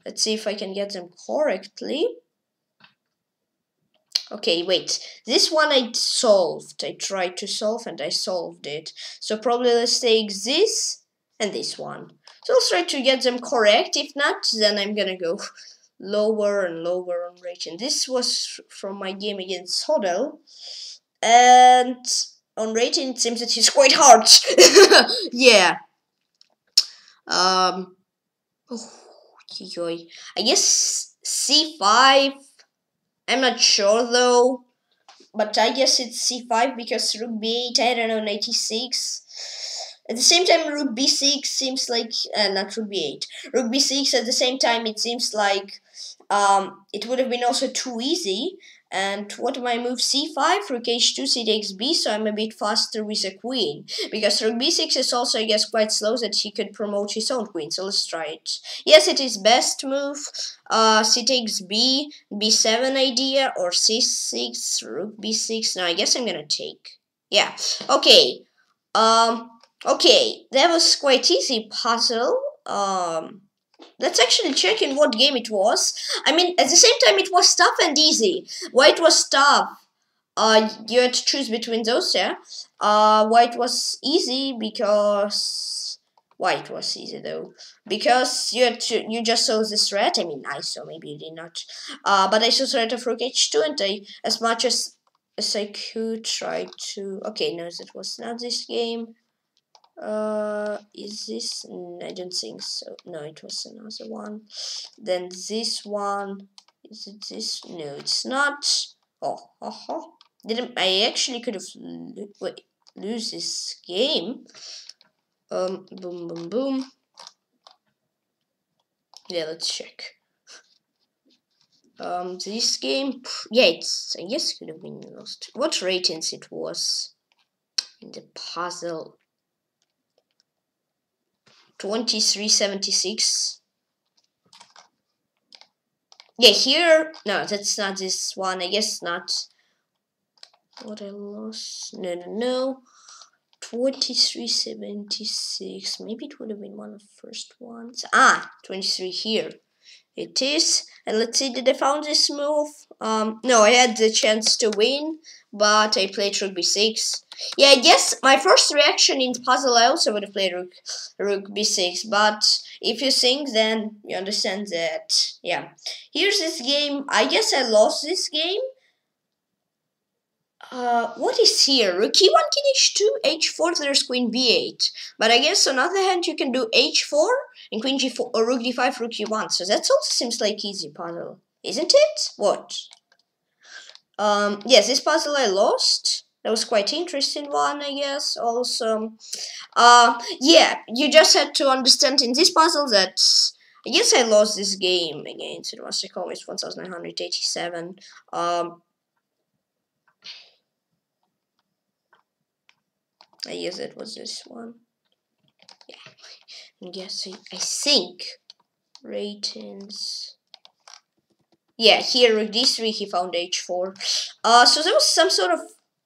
Let's see if I can get them correctly. Okay, wait. This one I solved. I tried to solve and I solved it. So probably let's take this and this one. I'll try to get them correct. If not, then I'm gonna go lower and lower on rating. This was from my game against Hodel. And on rating, it seems that he's quite hard. yeah. Um. Oh, I guess c5. I'm not sure though. But I guess it's c5 because rook b8, I don't know, 96. At the same time, rook b6 seems like uh, not rook b8. Rook b6. At the same time, it seems like um, it would have been also too easy. And what am I move c5, rook h2, c takes b, so I'm a bit faster with a queen. Because rook b6 is also, I guess, quite slow that he could promote his own queen, so let's try it. Yes, it is best move, uh, c takes b, b7 idea, or c6, rook b6. Now, I guess I'm gonna take. Yeah, okay. Um, okay, that was quite easy puzzle. Um, Let's actually check in what game it was. I mean, at the same time, it was tough and easy. White was tough. Uh, you had to choose between those, yeah. Uh, white was easy because white was easy though because you had to you just saw this red. I mean, I saw maybe you did not. Uh, but I saw threat of rook h2, and I, as much as as I could, try to. Okay, no, that was not this game. Uh, is this? I don't think so. No, it was another one. Then this one. Is it this? No, it's not. Oh. Didn't I actually could have wait lose this game? Um, boom, boom, boom. Yeah, let's check. Um, this game, yeah, it's I guess could have been lost. What ratings it was in the puzzle? 2376 yeah here no that's not this one I guess not. What I lost no no no. 2376 maybe it would have been one of the first ones. Ah 23 here it is and let's see did I found this move um no I had the chance to win but I played rook b6 yeah, I guess my first reaction in puzzle, I also would have played rook, rook b6, but if you think, then you understand that, yeah. Here's this game, I guess I lost this game. Uh, what is here? Rook e1, king h2, h4, there's queen b8. But I guess on the other hand, you can do h4 and queen g4, or rook d5, rook e1. So that also seems like easy puzzle, isn't it? What? Um, yes, this puzzle I lost that was quite interesting one I guess also uh yeah you just had to understand in this puzzle that I guess I lost this game against it was always 1987 um I guess it was this one I guess I, think ratings yeah here with d3 he found h4 uh so there was some sort of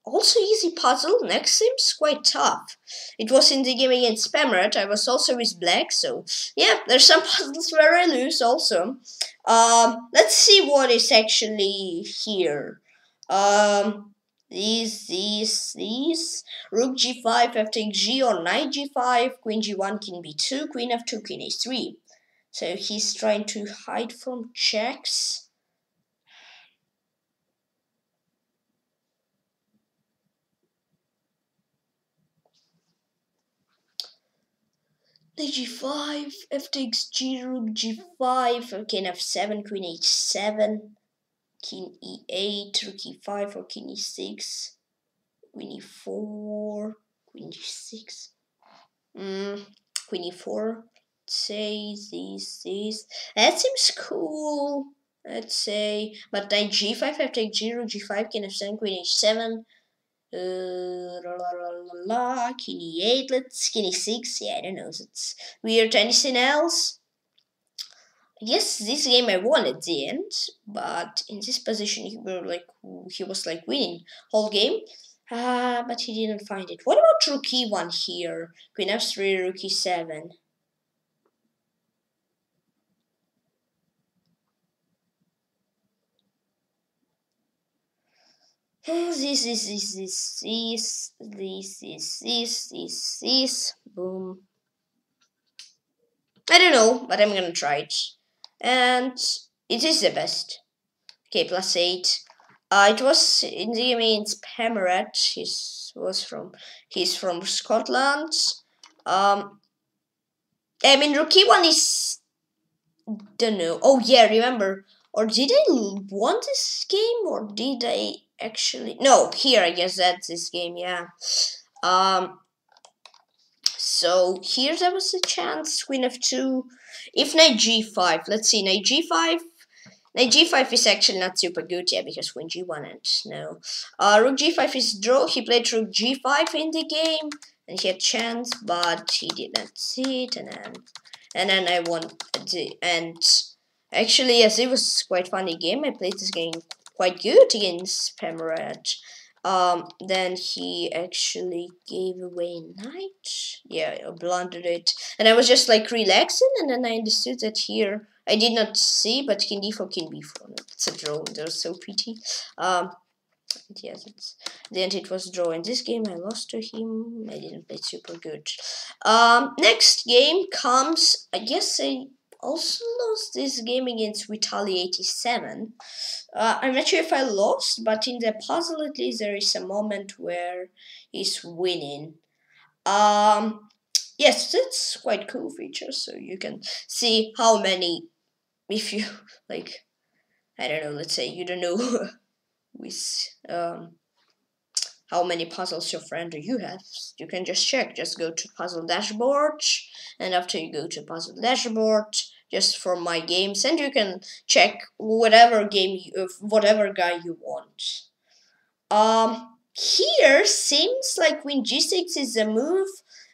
also easy puzzle. Next seems quite tough. It was in the game against Spamrat. I was also with black, so yeah, there's some puzzles where I lose also. Um, let's see what is actually here. Um, these, these, these. Rook g5, f takes g, or knight g5, queen g1, king b2, queen f2, queen a3. So he's trying to hide from checks. Knight g5, f takes g, rook g5, king f7, queen h7, king e8, rook e5 or king e6, queen e4, queen g6, mm, queen e4, say this, this, that seems cool, let's say, but knight g5, f takes g, rook g5, king f7, queen h7, uh, la, la, la, la, la, Skinny 8, let's Skinny 6, yeah, I don't know, it's weird. Anything else? yes, this game I won at the end, but in this position he were like he was like winning whole game. Uh, but he didn't find it. What about rook e1 here? Queen f3, rook e7. This is this is this this is this this this boom. I don't know, but I'm gonna try it. And it is the best. Okay, plus 8. Uh, it was in the means Pemarat. He's was from he's from Scotland. Um, I mean Rook e1 is don't know. Oh yeah, remember. Or did I want this game or did I actually no here I guess that's this game yeah um so here there was a chance queen f2 if knight g5 let's see knight g5 Knight g5 is actually not super good, yeah, because queen g1 and no. Uh, rook g5 is draw. He played rook g5 in the game, and he had chance, but he did not see it, and then and then I won. The, and actually, yes, it was quite funny game. I played this game quite good against Pemerad. Um, then he actually gave away knight. Yeah, I blundered it, and I was just like relaxing, and then I understood that here I did not see, but king d4, king b4. It's a draw. They're so pretty. Um, yes, it's the end. It was draw in this game. I lost to him. I didn't play super good. Um, next game comes. I guess I also lost this game against Vitali 87. Uh, I'm not sure if I lost, but in the puzzle at least there is a moment where he's winning. Um, yes, that's quite cool feature. So you can see how many if you like I don't know, let's say you don't know with um how many puzzles your friend or you have, you can just check. Just go to puzzle dashboard, and after you go to puzzle dashboard, just for my games, and you can check whatever game, you, whatever guy you want. Um, here seems like Queen G6 is a move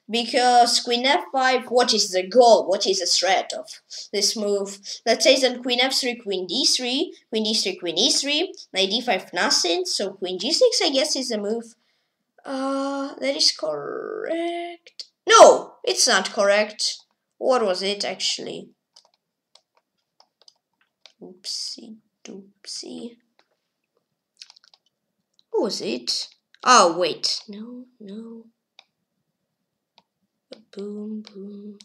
because queen f5 what is the goal? What is the threat of this move? Let's say that queen f3 queen d3 queen d3 queen e3 knight d5 nothing. So queen g6 i guess is the move. Uh that is correct. No it's not correct. What was it actually? Oopsie doopsie. What was it? Oh wait. No no boom, boom.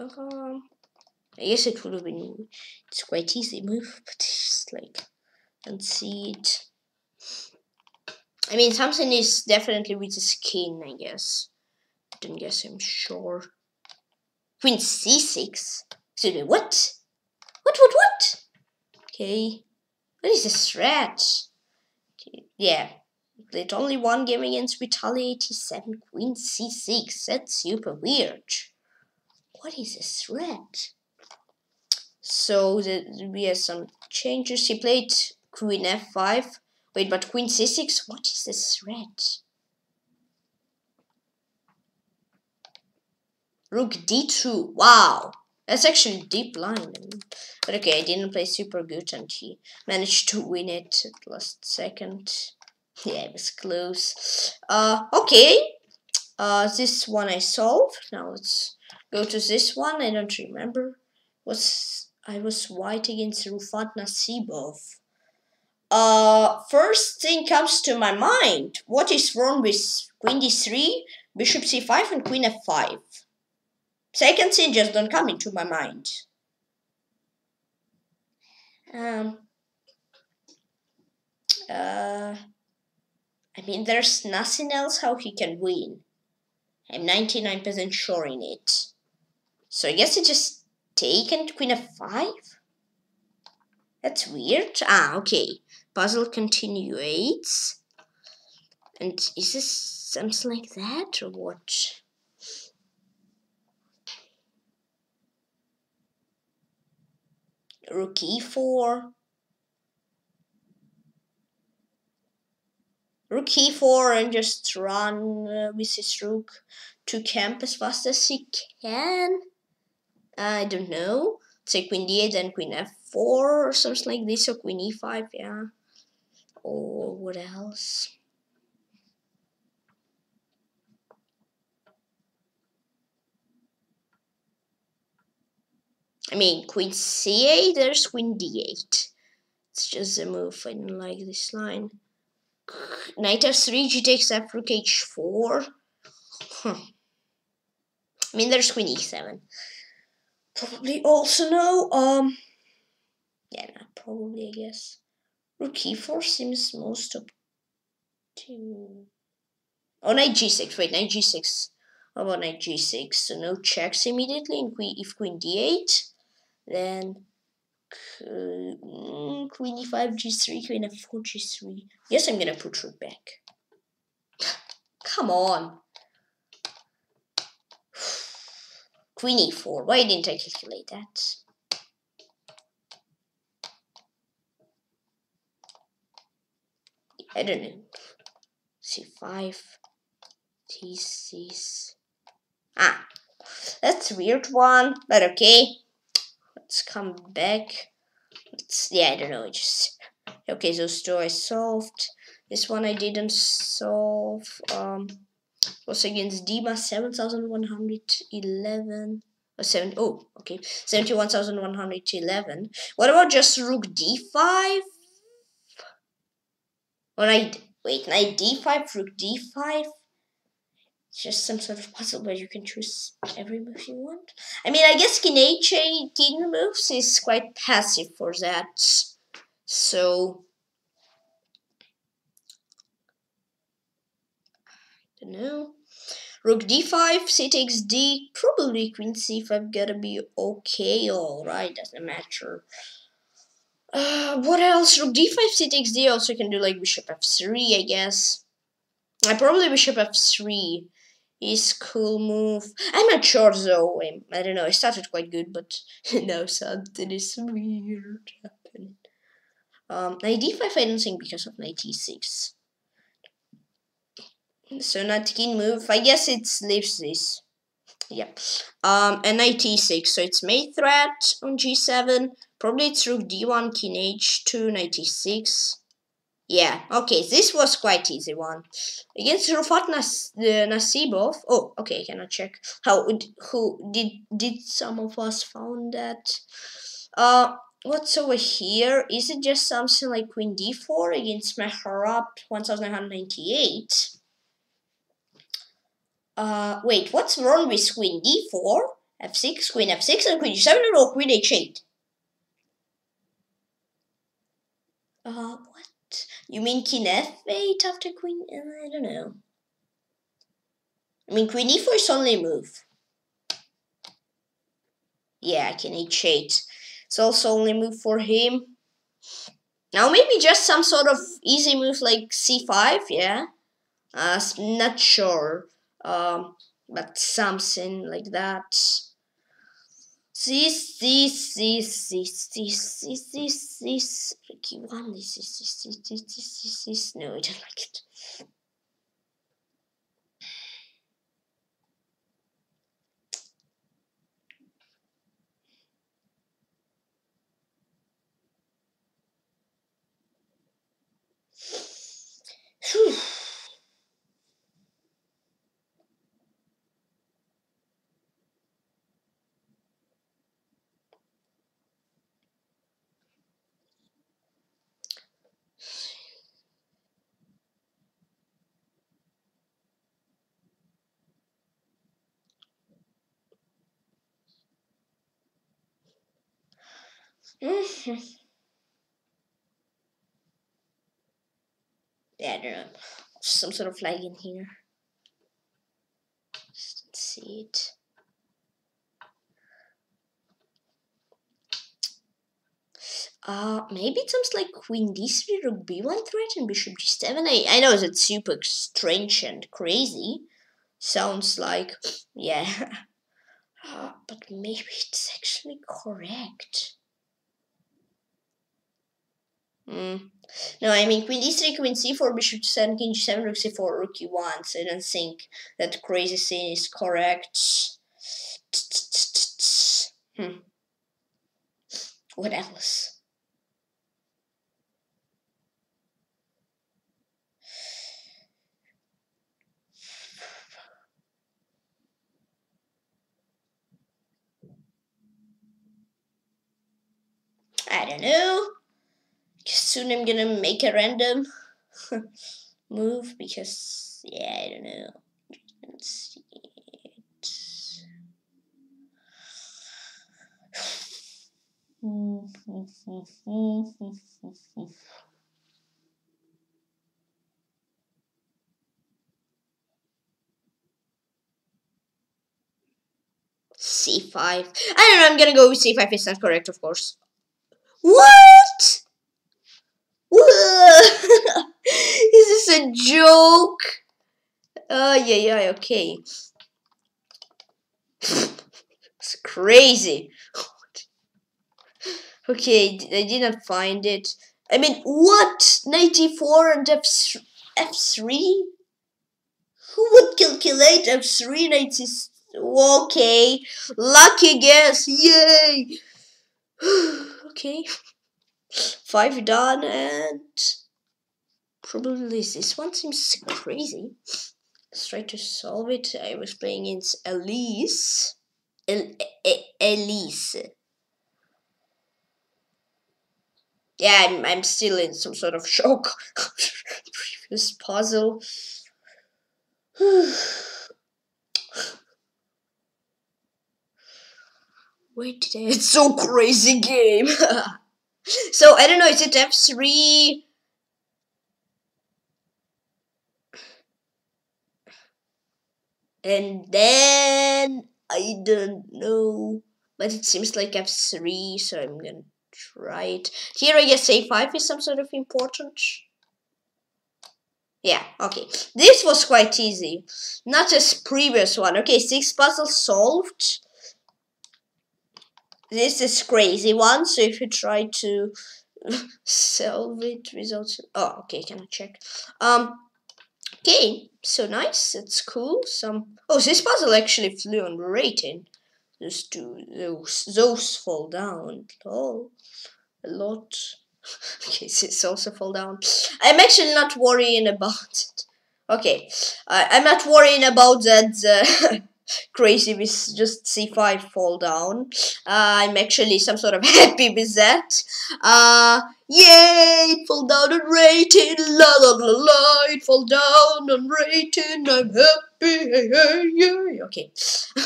Um, I guess it would have been, it's quite easy move, but just like, and see it. I mean, something is definitely with the skin, I guess. Don't guess I'm sure. Queen c6? Excuse me, what? What, what, what? Okay. What is this threat? Yeah, played only one game against Vitali 87, Queen c6. That's super weird. What is this threat? So the, we have some changes. He played Queen f5. Wait, but Queen c6? What is this threat? Rook d2. Wow. That's actually deep line. But okay, I didn't play super good and he managed to win it at last second. Yeah, it was close. Uh, okay. Uh, this one I solved. Now let's go to this one. I don't remember. Was I was white against Rufat Nasibov. Uh, first thing comes to my mind. What is wrong with Queen d3, Bishop c5, and Queen f5? Second thing just don't come into my mind. Um, uh, I mean, there's nothing else how he can win. I'm 99% sure in it. So I guess it just taken queen f5? That's weird. Ah, okay. Puzzle continuates. And is this something like that or what? Rook e4, rook e4 and just run uh, with his rook to camp as fast as he can. I don't know. Say queen d8 then queen f4 or something like this or queen e5, yeah. Or what else? I mean, queen c8, there's queen d8. It's just a move, I don't like this line. Knight f3, g takes f, rook h4. Huh. I mean, there's queen e7. Probably also no, um... Yeah, not probably, I guess. Rook e4 seems most optimal. Oh, knight g6, wait, knight g6. How about knight g6? So no checks immediately, and queen, if queen d8, then queen e5, g3, queen f4, g3. Yes, I'm gonna put rook back. Come on. queen e4. Why didn't I calculate that? I don't know. C5, T6. Ah, that's a weird one, but okay. Let's come back. Let's, yeah, I don't know. Just okay. So I solved. This one I didn't solve. Um, was against Dima seven thousand one hundred eleven. Or seven, oh, okay, 71,111. What about just rook d5? Or knight, wait, knight d5, rook d5? It's just some sort of puzzle where you can choose every move you want. I mean, I guess king h8 king moves is quite passive for that. So, I don't know. Rook d5, c takes d, probably queen c5 gotta be okay, alright, doesn't matter. Uh, what else? Rook d5, c takes d, also can do like bishop f3, I guess. I probably bishop f3 is cool move. I'm not sure though, I, don't know, I started quite good, but now something is weird happening. Um, knight d5 I don't think because of knight e6. So not king move. I guess it leaves this. Yep. Um, and knight e6. So it's mate threat on g7. Probably it's rook d1, king h2, knight e6. Yeah, okay, this was quite easy one. Against Rufat Nas uh, Nasibov. Oh, okay, I cannot check. How who did did some of us found that? Uh what's over here? Is it just something like Queen D4 against Mehrab 1998? Uh, wait, what's wrong with queen d4, f6, queen f6, and queen g7, or queen h8? Uh, what? You mean king f8 after queen? Uh, I don't know. I mean, queen e4 is only move. Yeah, king h8. It's also only move for him. Now, maybe just some sort of easy move like c5, yeah? Uh, not sure um, but something like that. Sis, sis, sis, sis, sis, sis, sis, sis. Ricky one, this is sis, sis, sis, sis, sis, sis. No, I don't like it. Whew. Mm-hmm. yeah. Some sort of lag in here. Just see it. Uh, maybe it sounds like queen d3, rook b1 threat, and bishop g7. I, I know it's super strange and crazy. Sounds like, yeah. Uh, but maybe it's actually correct. Mm. No, I mean queen d3, queen c4, bishop c7, king g7, rook c4, rook e1. So I don't think that crazy scene is correct. Hmm. What else? I don't know soon I'm gonna make a random move because yeah I don't know. Let's see it. C5. I don't know, I'm gonna go with C5, it's not correct, of course. What? Is this a joke? Oh, yeah, yeah, okay. It's crazy. okay, I didn't find it. I mean, what? 94 and F F3? Who would calculate F3 90? Okay, lucky guess, yay! okay, five done and probably this one seems crazy. Let's try to solve it. I was playing in Elise. El Elise. Yeah, I'm, I'm still in some sort of shock. Previous puzzle. Wait, it's so crazy game. so I don't know. Is it F three? And then I don't know, but it seems like F three, so I'm gonna try it. Here I guess A5 is some sort of important. Yeah, okay. This was quite easy. Not as previous one. Okay, six puzzles solved. This is crazy one, so if you try to solve it results oh okay can I check um okay so nice it's cool some oh this puzzle actually flew on rating those two those those fall down oh a lot. okay, this also fall down. I'm actually not worrying about it. Okay, uh, I'm not worrying about that uh, crazy with just c5 fall down. Uh, I'm actually some sort of happy with that. Uh, yay, it fall down on rating, la la la la, it fall down on rating, I'm happy, hey, hey, yay. Okay.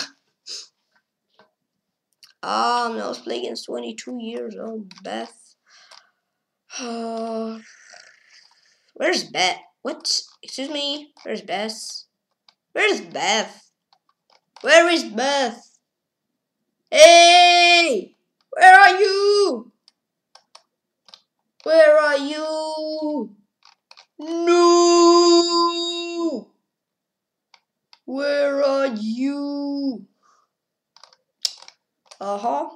Um, I was playing against 22 years old Beth. Uh, where's Beth? What? Excuse me? Where's Beth? Where's Beth? Where is Beth? Hey! Where are you? Where are you? No! Where are you? Uh-huh.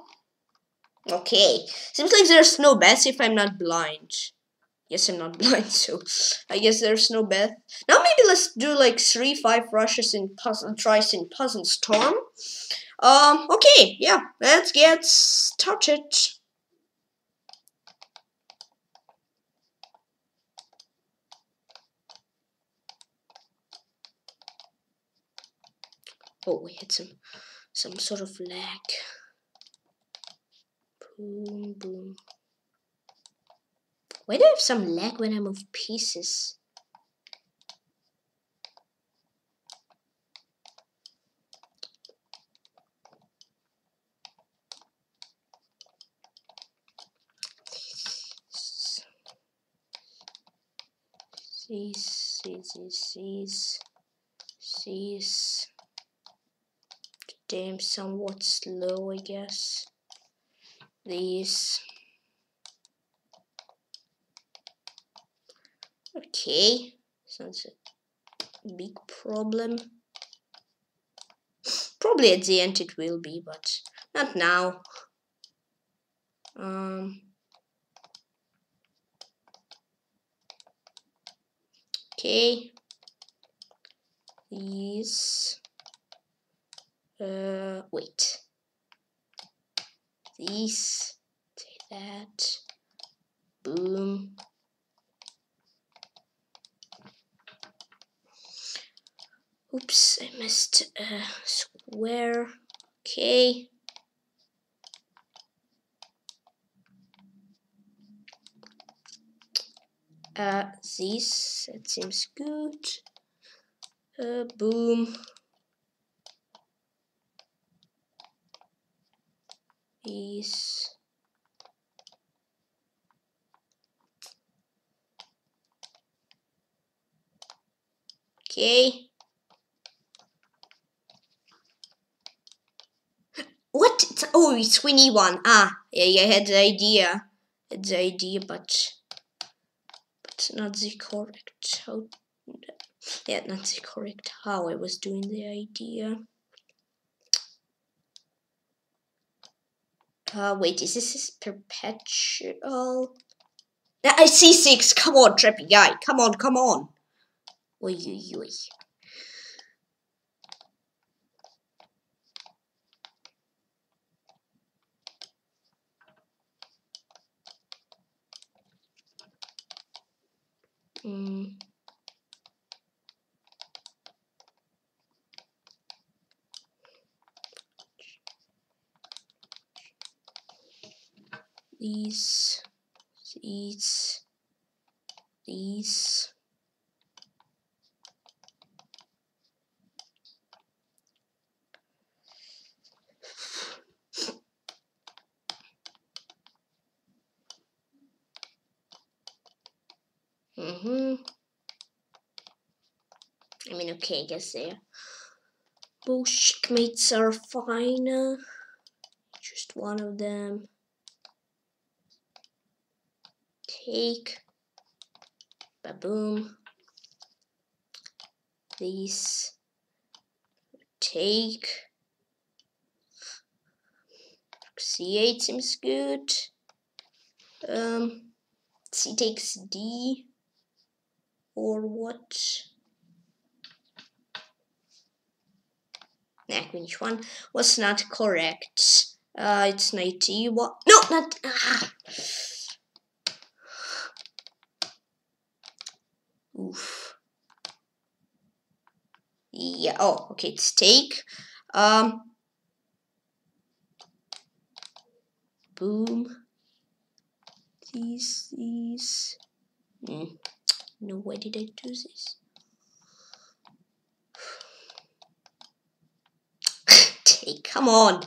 Okay. Seems like there's no Beth if I'm not blind. Yes, I'm not blind, so I guess there's no Beth. Now maybe let's do like three, five rushes in puzzle tries in Puzzle Storm. Um, okay, yeah, let's get started. Oh, we had some some sort of lag. Boom, boom. Why do I have some lag when I move pieces? These, these, these, these. Damn, somewhat slow, I guess these. Okay, sounds a big problem. Probably at the end it will be, but not now. Um, okay, these. Uh, wait these, take that, boom. Oops, I missed a square. Okay. Uh, this, that seems good. Uh, boom. is okay what oh it's Winnie one ah yeah, yeah I had the idea had the idea but but not the correct how yeah not the correct how I was doing the idea Uh, wait, is this is perpetual? I see six. Come on, trappy guy. Come on, come on. Oi, oi, oi. These, these, these. Mm-hmm. I mean, okay, I guess their bullshit mates are fine. Just one of them. Take. Baboom. These. Take. C8 seems good. Um, C takes D or what? Nah, which one was not correct? Uh, it's 91. No, not. Ah. Oof. Yeah, oh, okay, it's take. Um, boom. These, these. Mm. No, why did I do this? take, come on.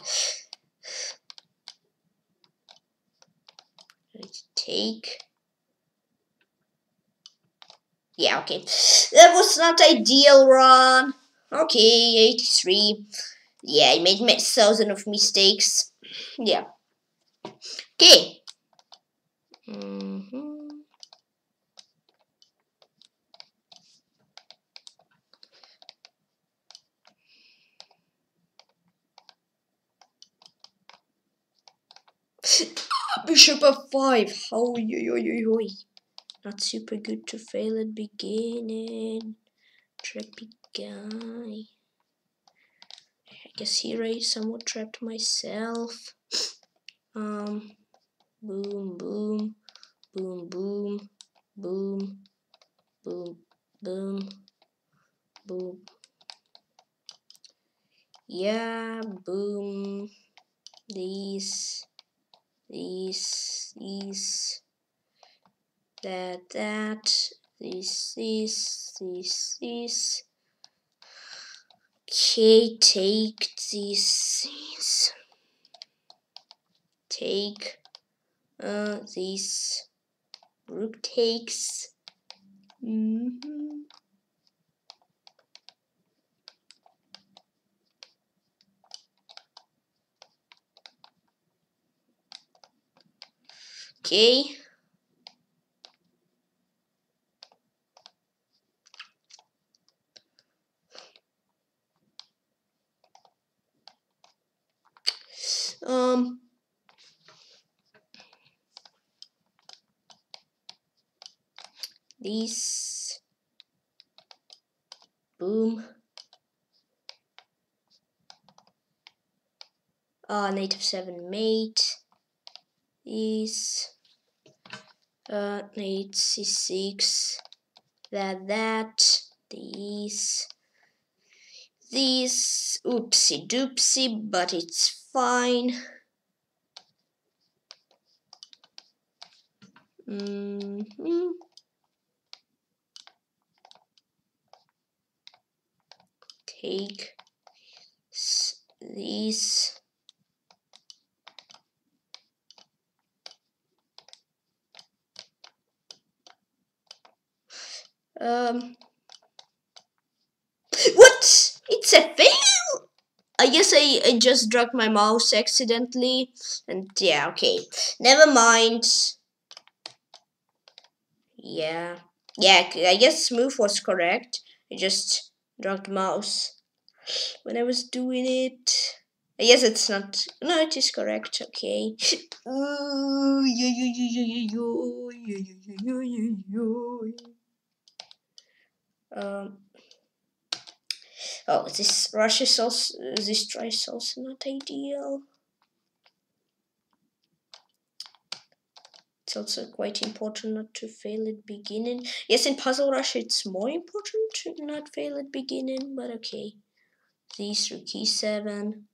Let's take. Yeah, okay. That was not ideal run. Okay, 83. Yeah, I made a thousand of mistakes. Yeah. Okay. Mm -hmm. Bishop of 5 Oh, yo, yo, yo. Not super good to fail at beginning. Trappy guy. I guess here I somewhat trapped myself. Um, boom, boom, boom, boom, boom, boom, boom, boom. Yeah, boom. These, this these that that this This. this This. okay take this take uh, this Rook takes mm -hmm. Okay. Um, these, boom. Uh, native 7 mate, these, uh, native c6, that, that, these, these, oopsie doopsie, but it's fine. Mm -hmm. Take these. Um, what? It's a fail? I guess I, I just dragged my mouse accidentally. And yeah, okay. Never mind. Yeah. Yeah, I guess smooth was correct. I just dragged mouse when I was doing it. Yes, it's not. No, it is correct. Okay. Um. Oh, this rush is also this try is also not ideal. It's also quite important not to fail at beginning. Yes, in Puzzle Rush it's more important to not fail at beginning, but okay. These key 7.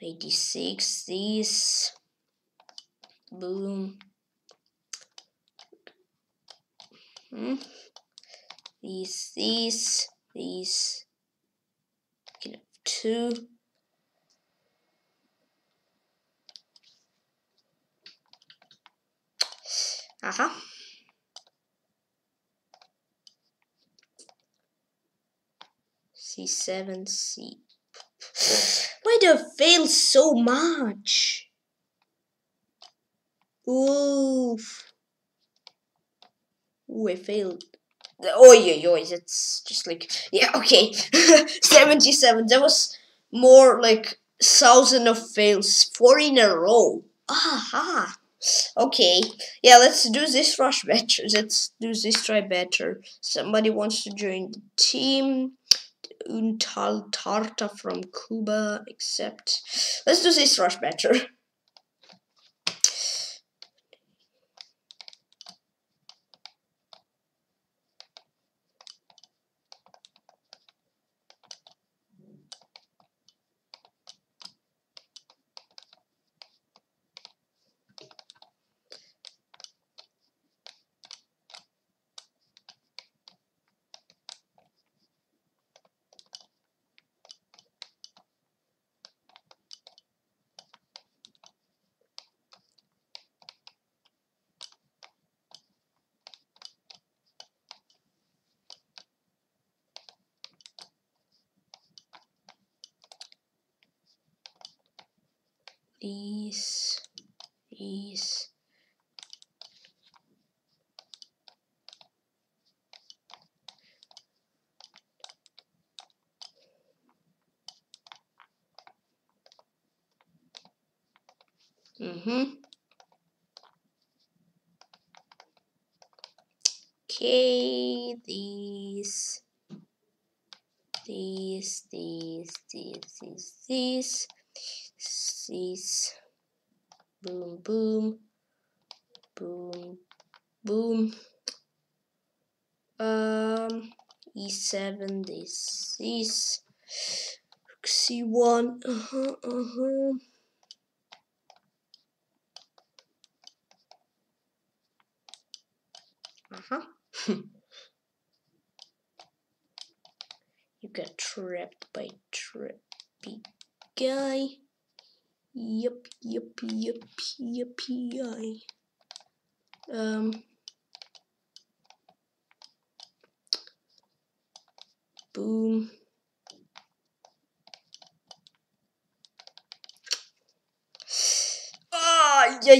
86, these. Boom. Hmm. These, these, these. Can have two. Aha. C7, C. Why do I fail so much? Oof. Ooh, I failed. Oh, yeah, yeah, it's just like, yeah, okay. 77, that was more like thousand of fails, four in a row. Aha. Okay, yeah, let's do this rush better. Let's do this try better. Somebody wants to join the team. Untal Tarta from Cuba, except. Let's do this rush better.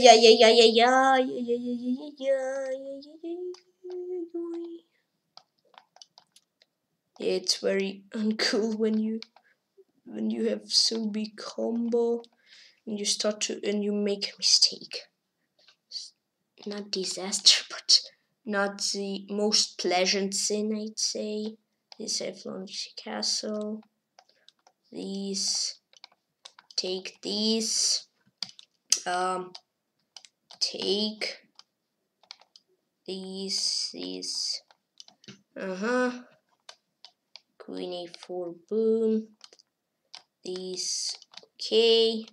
Yeah, yeah, yeah, yeah, yeah, yeah, yeah, yeah, yeah, yeah, yeah. It's very uncool when you when you have so big combo and you start to and you make a mistake. Not disaster but not the most pleasant sin i'd say. This Eflon's castle. These. Take these. Um take these these uh-huh queen a4 boom. These okay.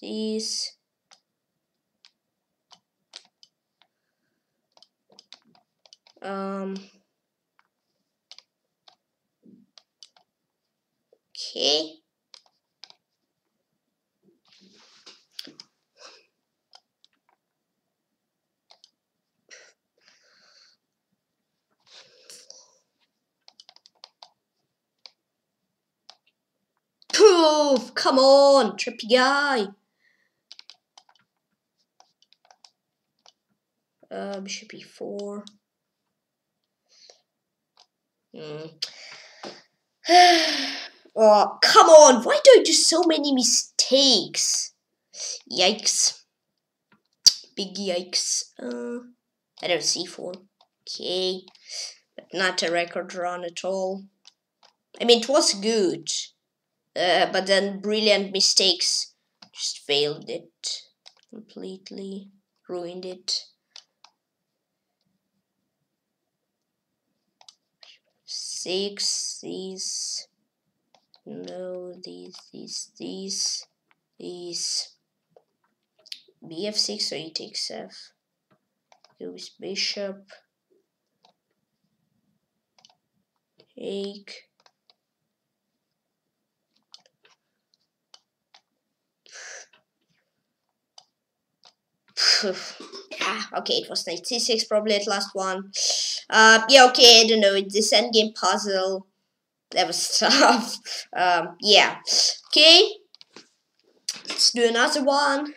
These. Um okay Poof! Come on, trippy guy. Uh, bishop e4. Hmm. Oh, come on! Why do I do so many mistakes? Yikes. Big yikes. Uh, I don't see four. Okay. But not a record run at all. I mean, it was good. Uh, but then brilliant mistakes just failed it completely. Ruined it. Six, these. No, these, these, these, these. bf6 or e takes f. Goes bishop. Take. okay, it was knight c6 probably at last one. Uh, yeah, okay, I don't know, this endgame puzzle, that was tough. um, yeah, okay, let's do another one.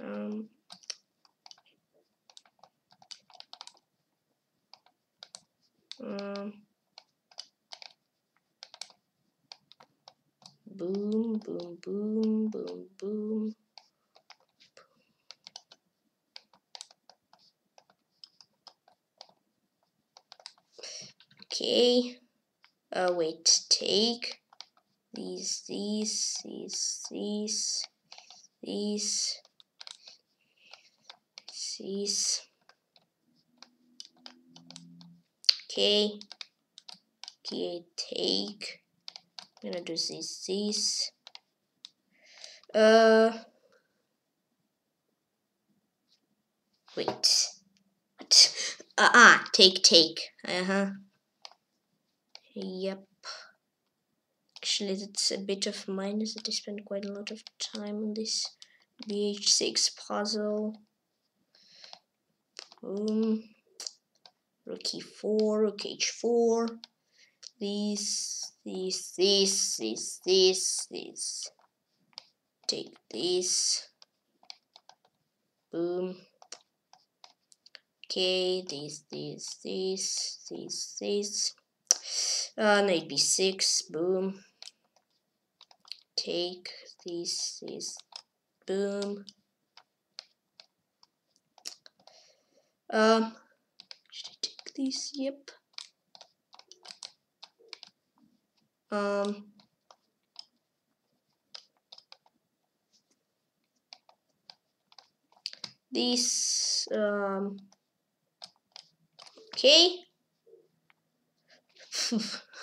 Um, um, boom, boom, boom, boom, boom. Okay. Uh, wait, take these, these, these, these, these, these. Okay. Okay, take. I'm gonna do this, this. Uh. Wait. What? Uh ah, take, take. Uh huh. Yep. Actually, that's a bit of minus that I spent quite a lot of time on this BH6 puzzle. Boom. Rook e4, rook h4. These, these, these, these, these, these. Take this. Boom. Okay, these, these, these, these, these. Uh, knight b6, boom. Take these, these, boom. Um, should I take these? Yep. Um, this um, okay.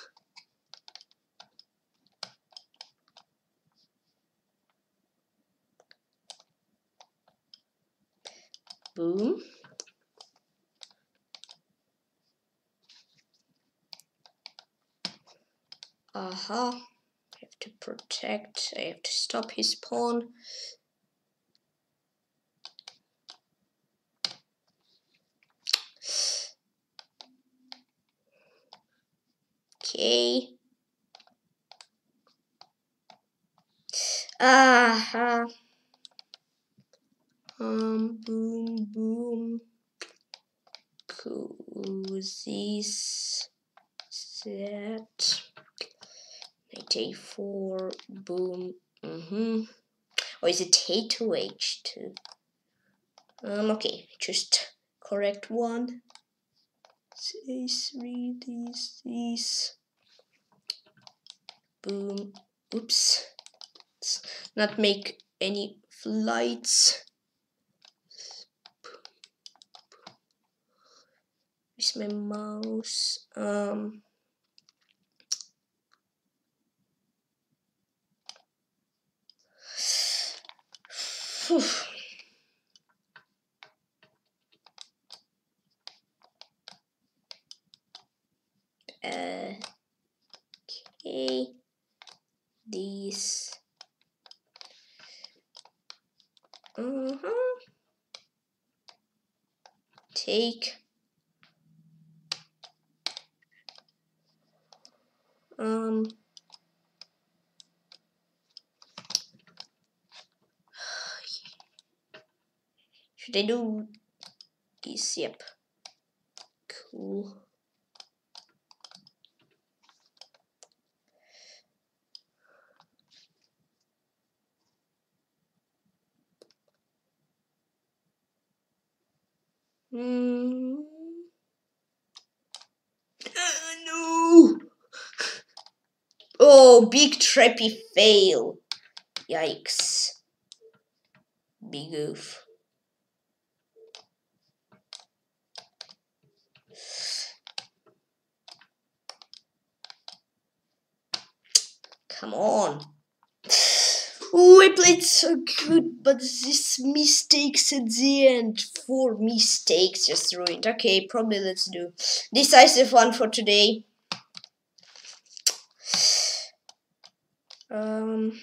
Boom. Aha. Uh -huh. I have to protect. I have to stop his pawn. Okay. Ah. Uh, um. Boom. Boom. Cozies. Set. Knight a4. Boom. Mm-hmm. Or is it a2 h2? Um. Okay. Just correct one. A3. These. These boom oops Let's not make any flights Where's my mouse um Whew. Uh, okay these uh -huh. take um Should I do this? Yep. Cool. Hmm. Uh, no! Oh, big trappy fail. Yikes. Big oof. Come on. Oh, I played so good, but these mistakes at the end. Four mistakes just ruined. Okay, probably let's do decisive one for today. Um.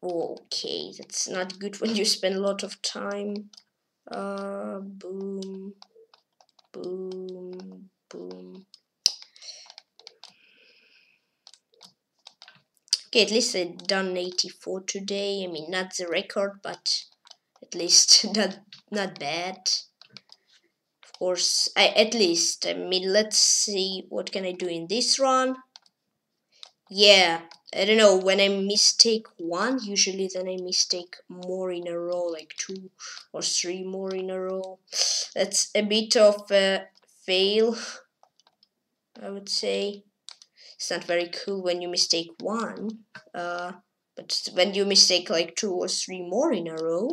Okay, that's not good when you spend a lot of time. Uh, boom, boom, boom. Okay, at least I done 84 today. I mean, not the record, but at least not not bad. Of course, I at least. I mean, let's see what can I do in this run. Yeah, I don't know. When I mistake one, usually then I mistake more in a row, like two or three more in a row. That's a bit of a fail, I would say it's not very cool when you mistake one uh, but when you mistake like two or three more in a row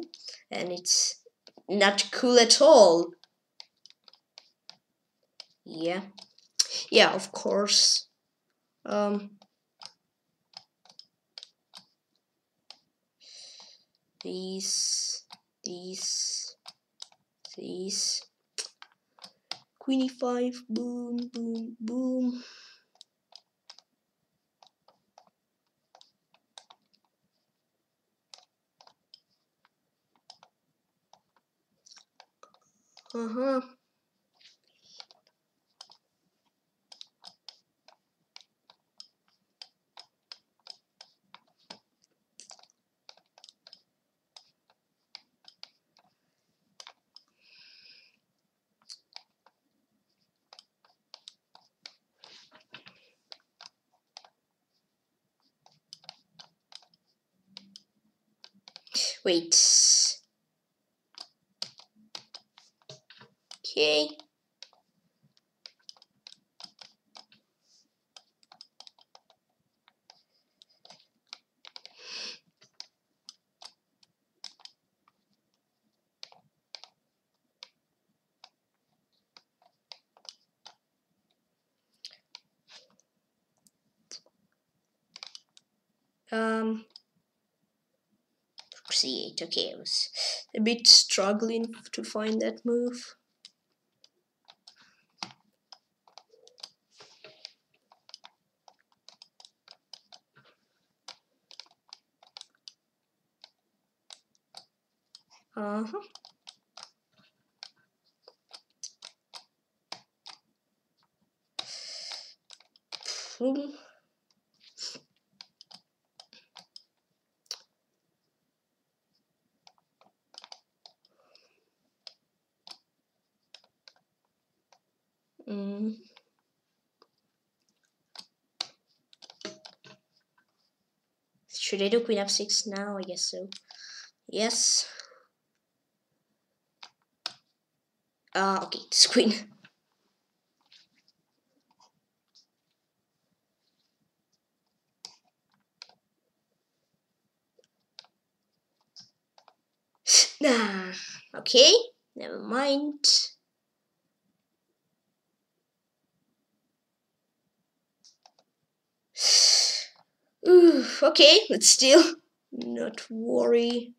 and it's not cool at all. Yeah. Yeah of course. Um these these these. Queen e5 boom boom boom Uh-huh. Wait. Okay. Um, c8. Okay, I was a bit struggling to find that move. Uh-huh. Boom. Mm. Should I do queen f6 now? I guess so. Yes. Uh, okay, this queen. nah, okay, never mind. Ooh, okay, let's still not worry.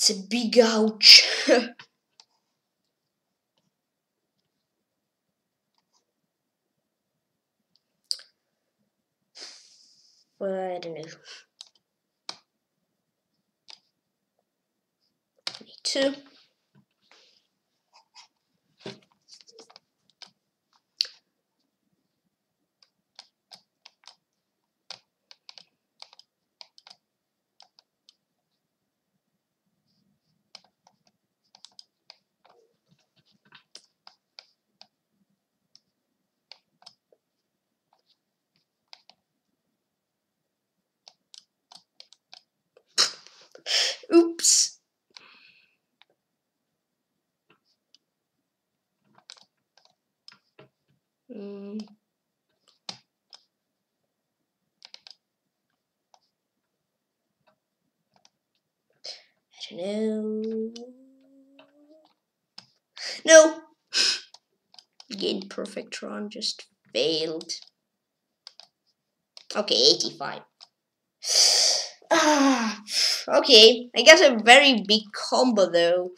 It's a big ouch. well, I don't know. Me too. No. No. Again, perfect run just failed. Okay, 85. Ah, okay, I got a very big combo though.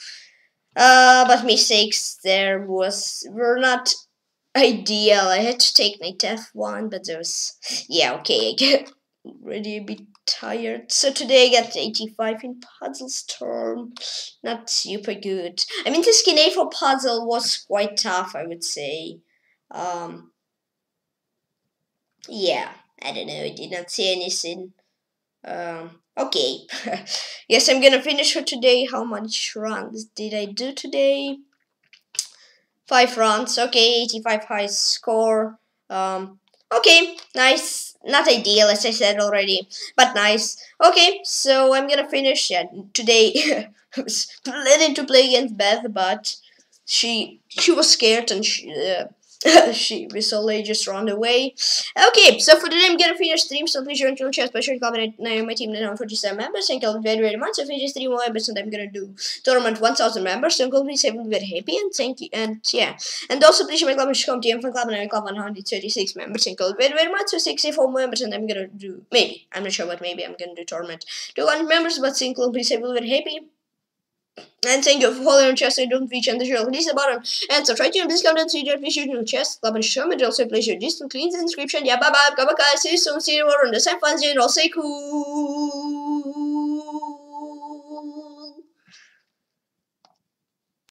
Uh, but mistakes there was were not ideal. I had to take knight f1, but there was yeah okay. I get already a bit tired. So today I got 85 in puzzle storm. Not super good. I mean the skin A4 puzzle was quite tough, I would say. Um, yeah, I don't know. I did not see anything. Um, okay. yes, I'm gonna finish for today. How much runs did I do today? Five runs. Okay, 85 high score. Um, okay, nice. Not ideal, as I said already, but nice. Okay, so I'm gonna finish. Yeah, today I was planning to play against Beth, but she she was scared and she. Uh, she recently just ran away. Okay, so for today I'm gonna finish stream, so please join the channel, special comment now my team now 47 members, thank you very very much. So finish three more and I'm gonna do tournament 1000 members, so please have very happy and thank you and yeah. And also please my club and come to M club and I club 136 members, thank you very very much. So 64 members and I'm gonna do maybe I'm not sure but maybe I'm gonna do tournament 200 members, but you please have very happy. And thank you for following chess and don't reach and the channel. Please the button and subscribe to your please comment video please shoot new chess Love and show me also please your distant clean the description. Yeah bye bye come back guys see you soon see you on the same fun and all say cool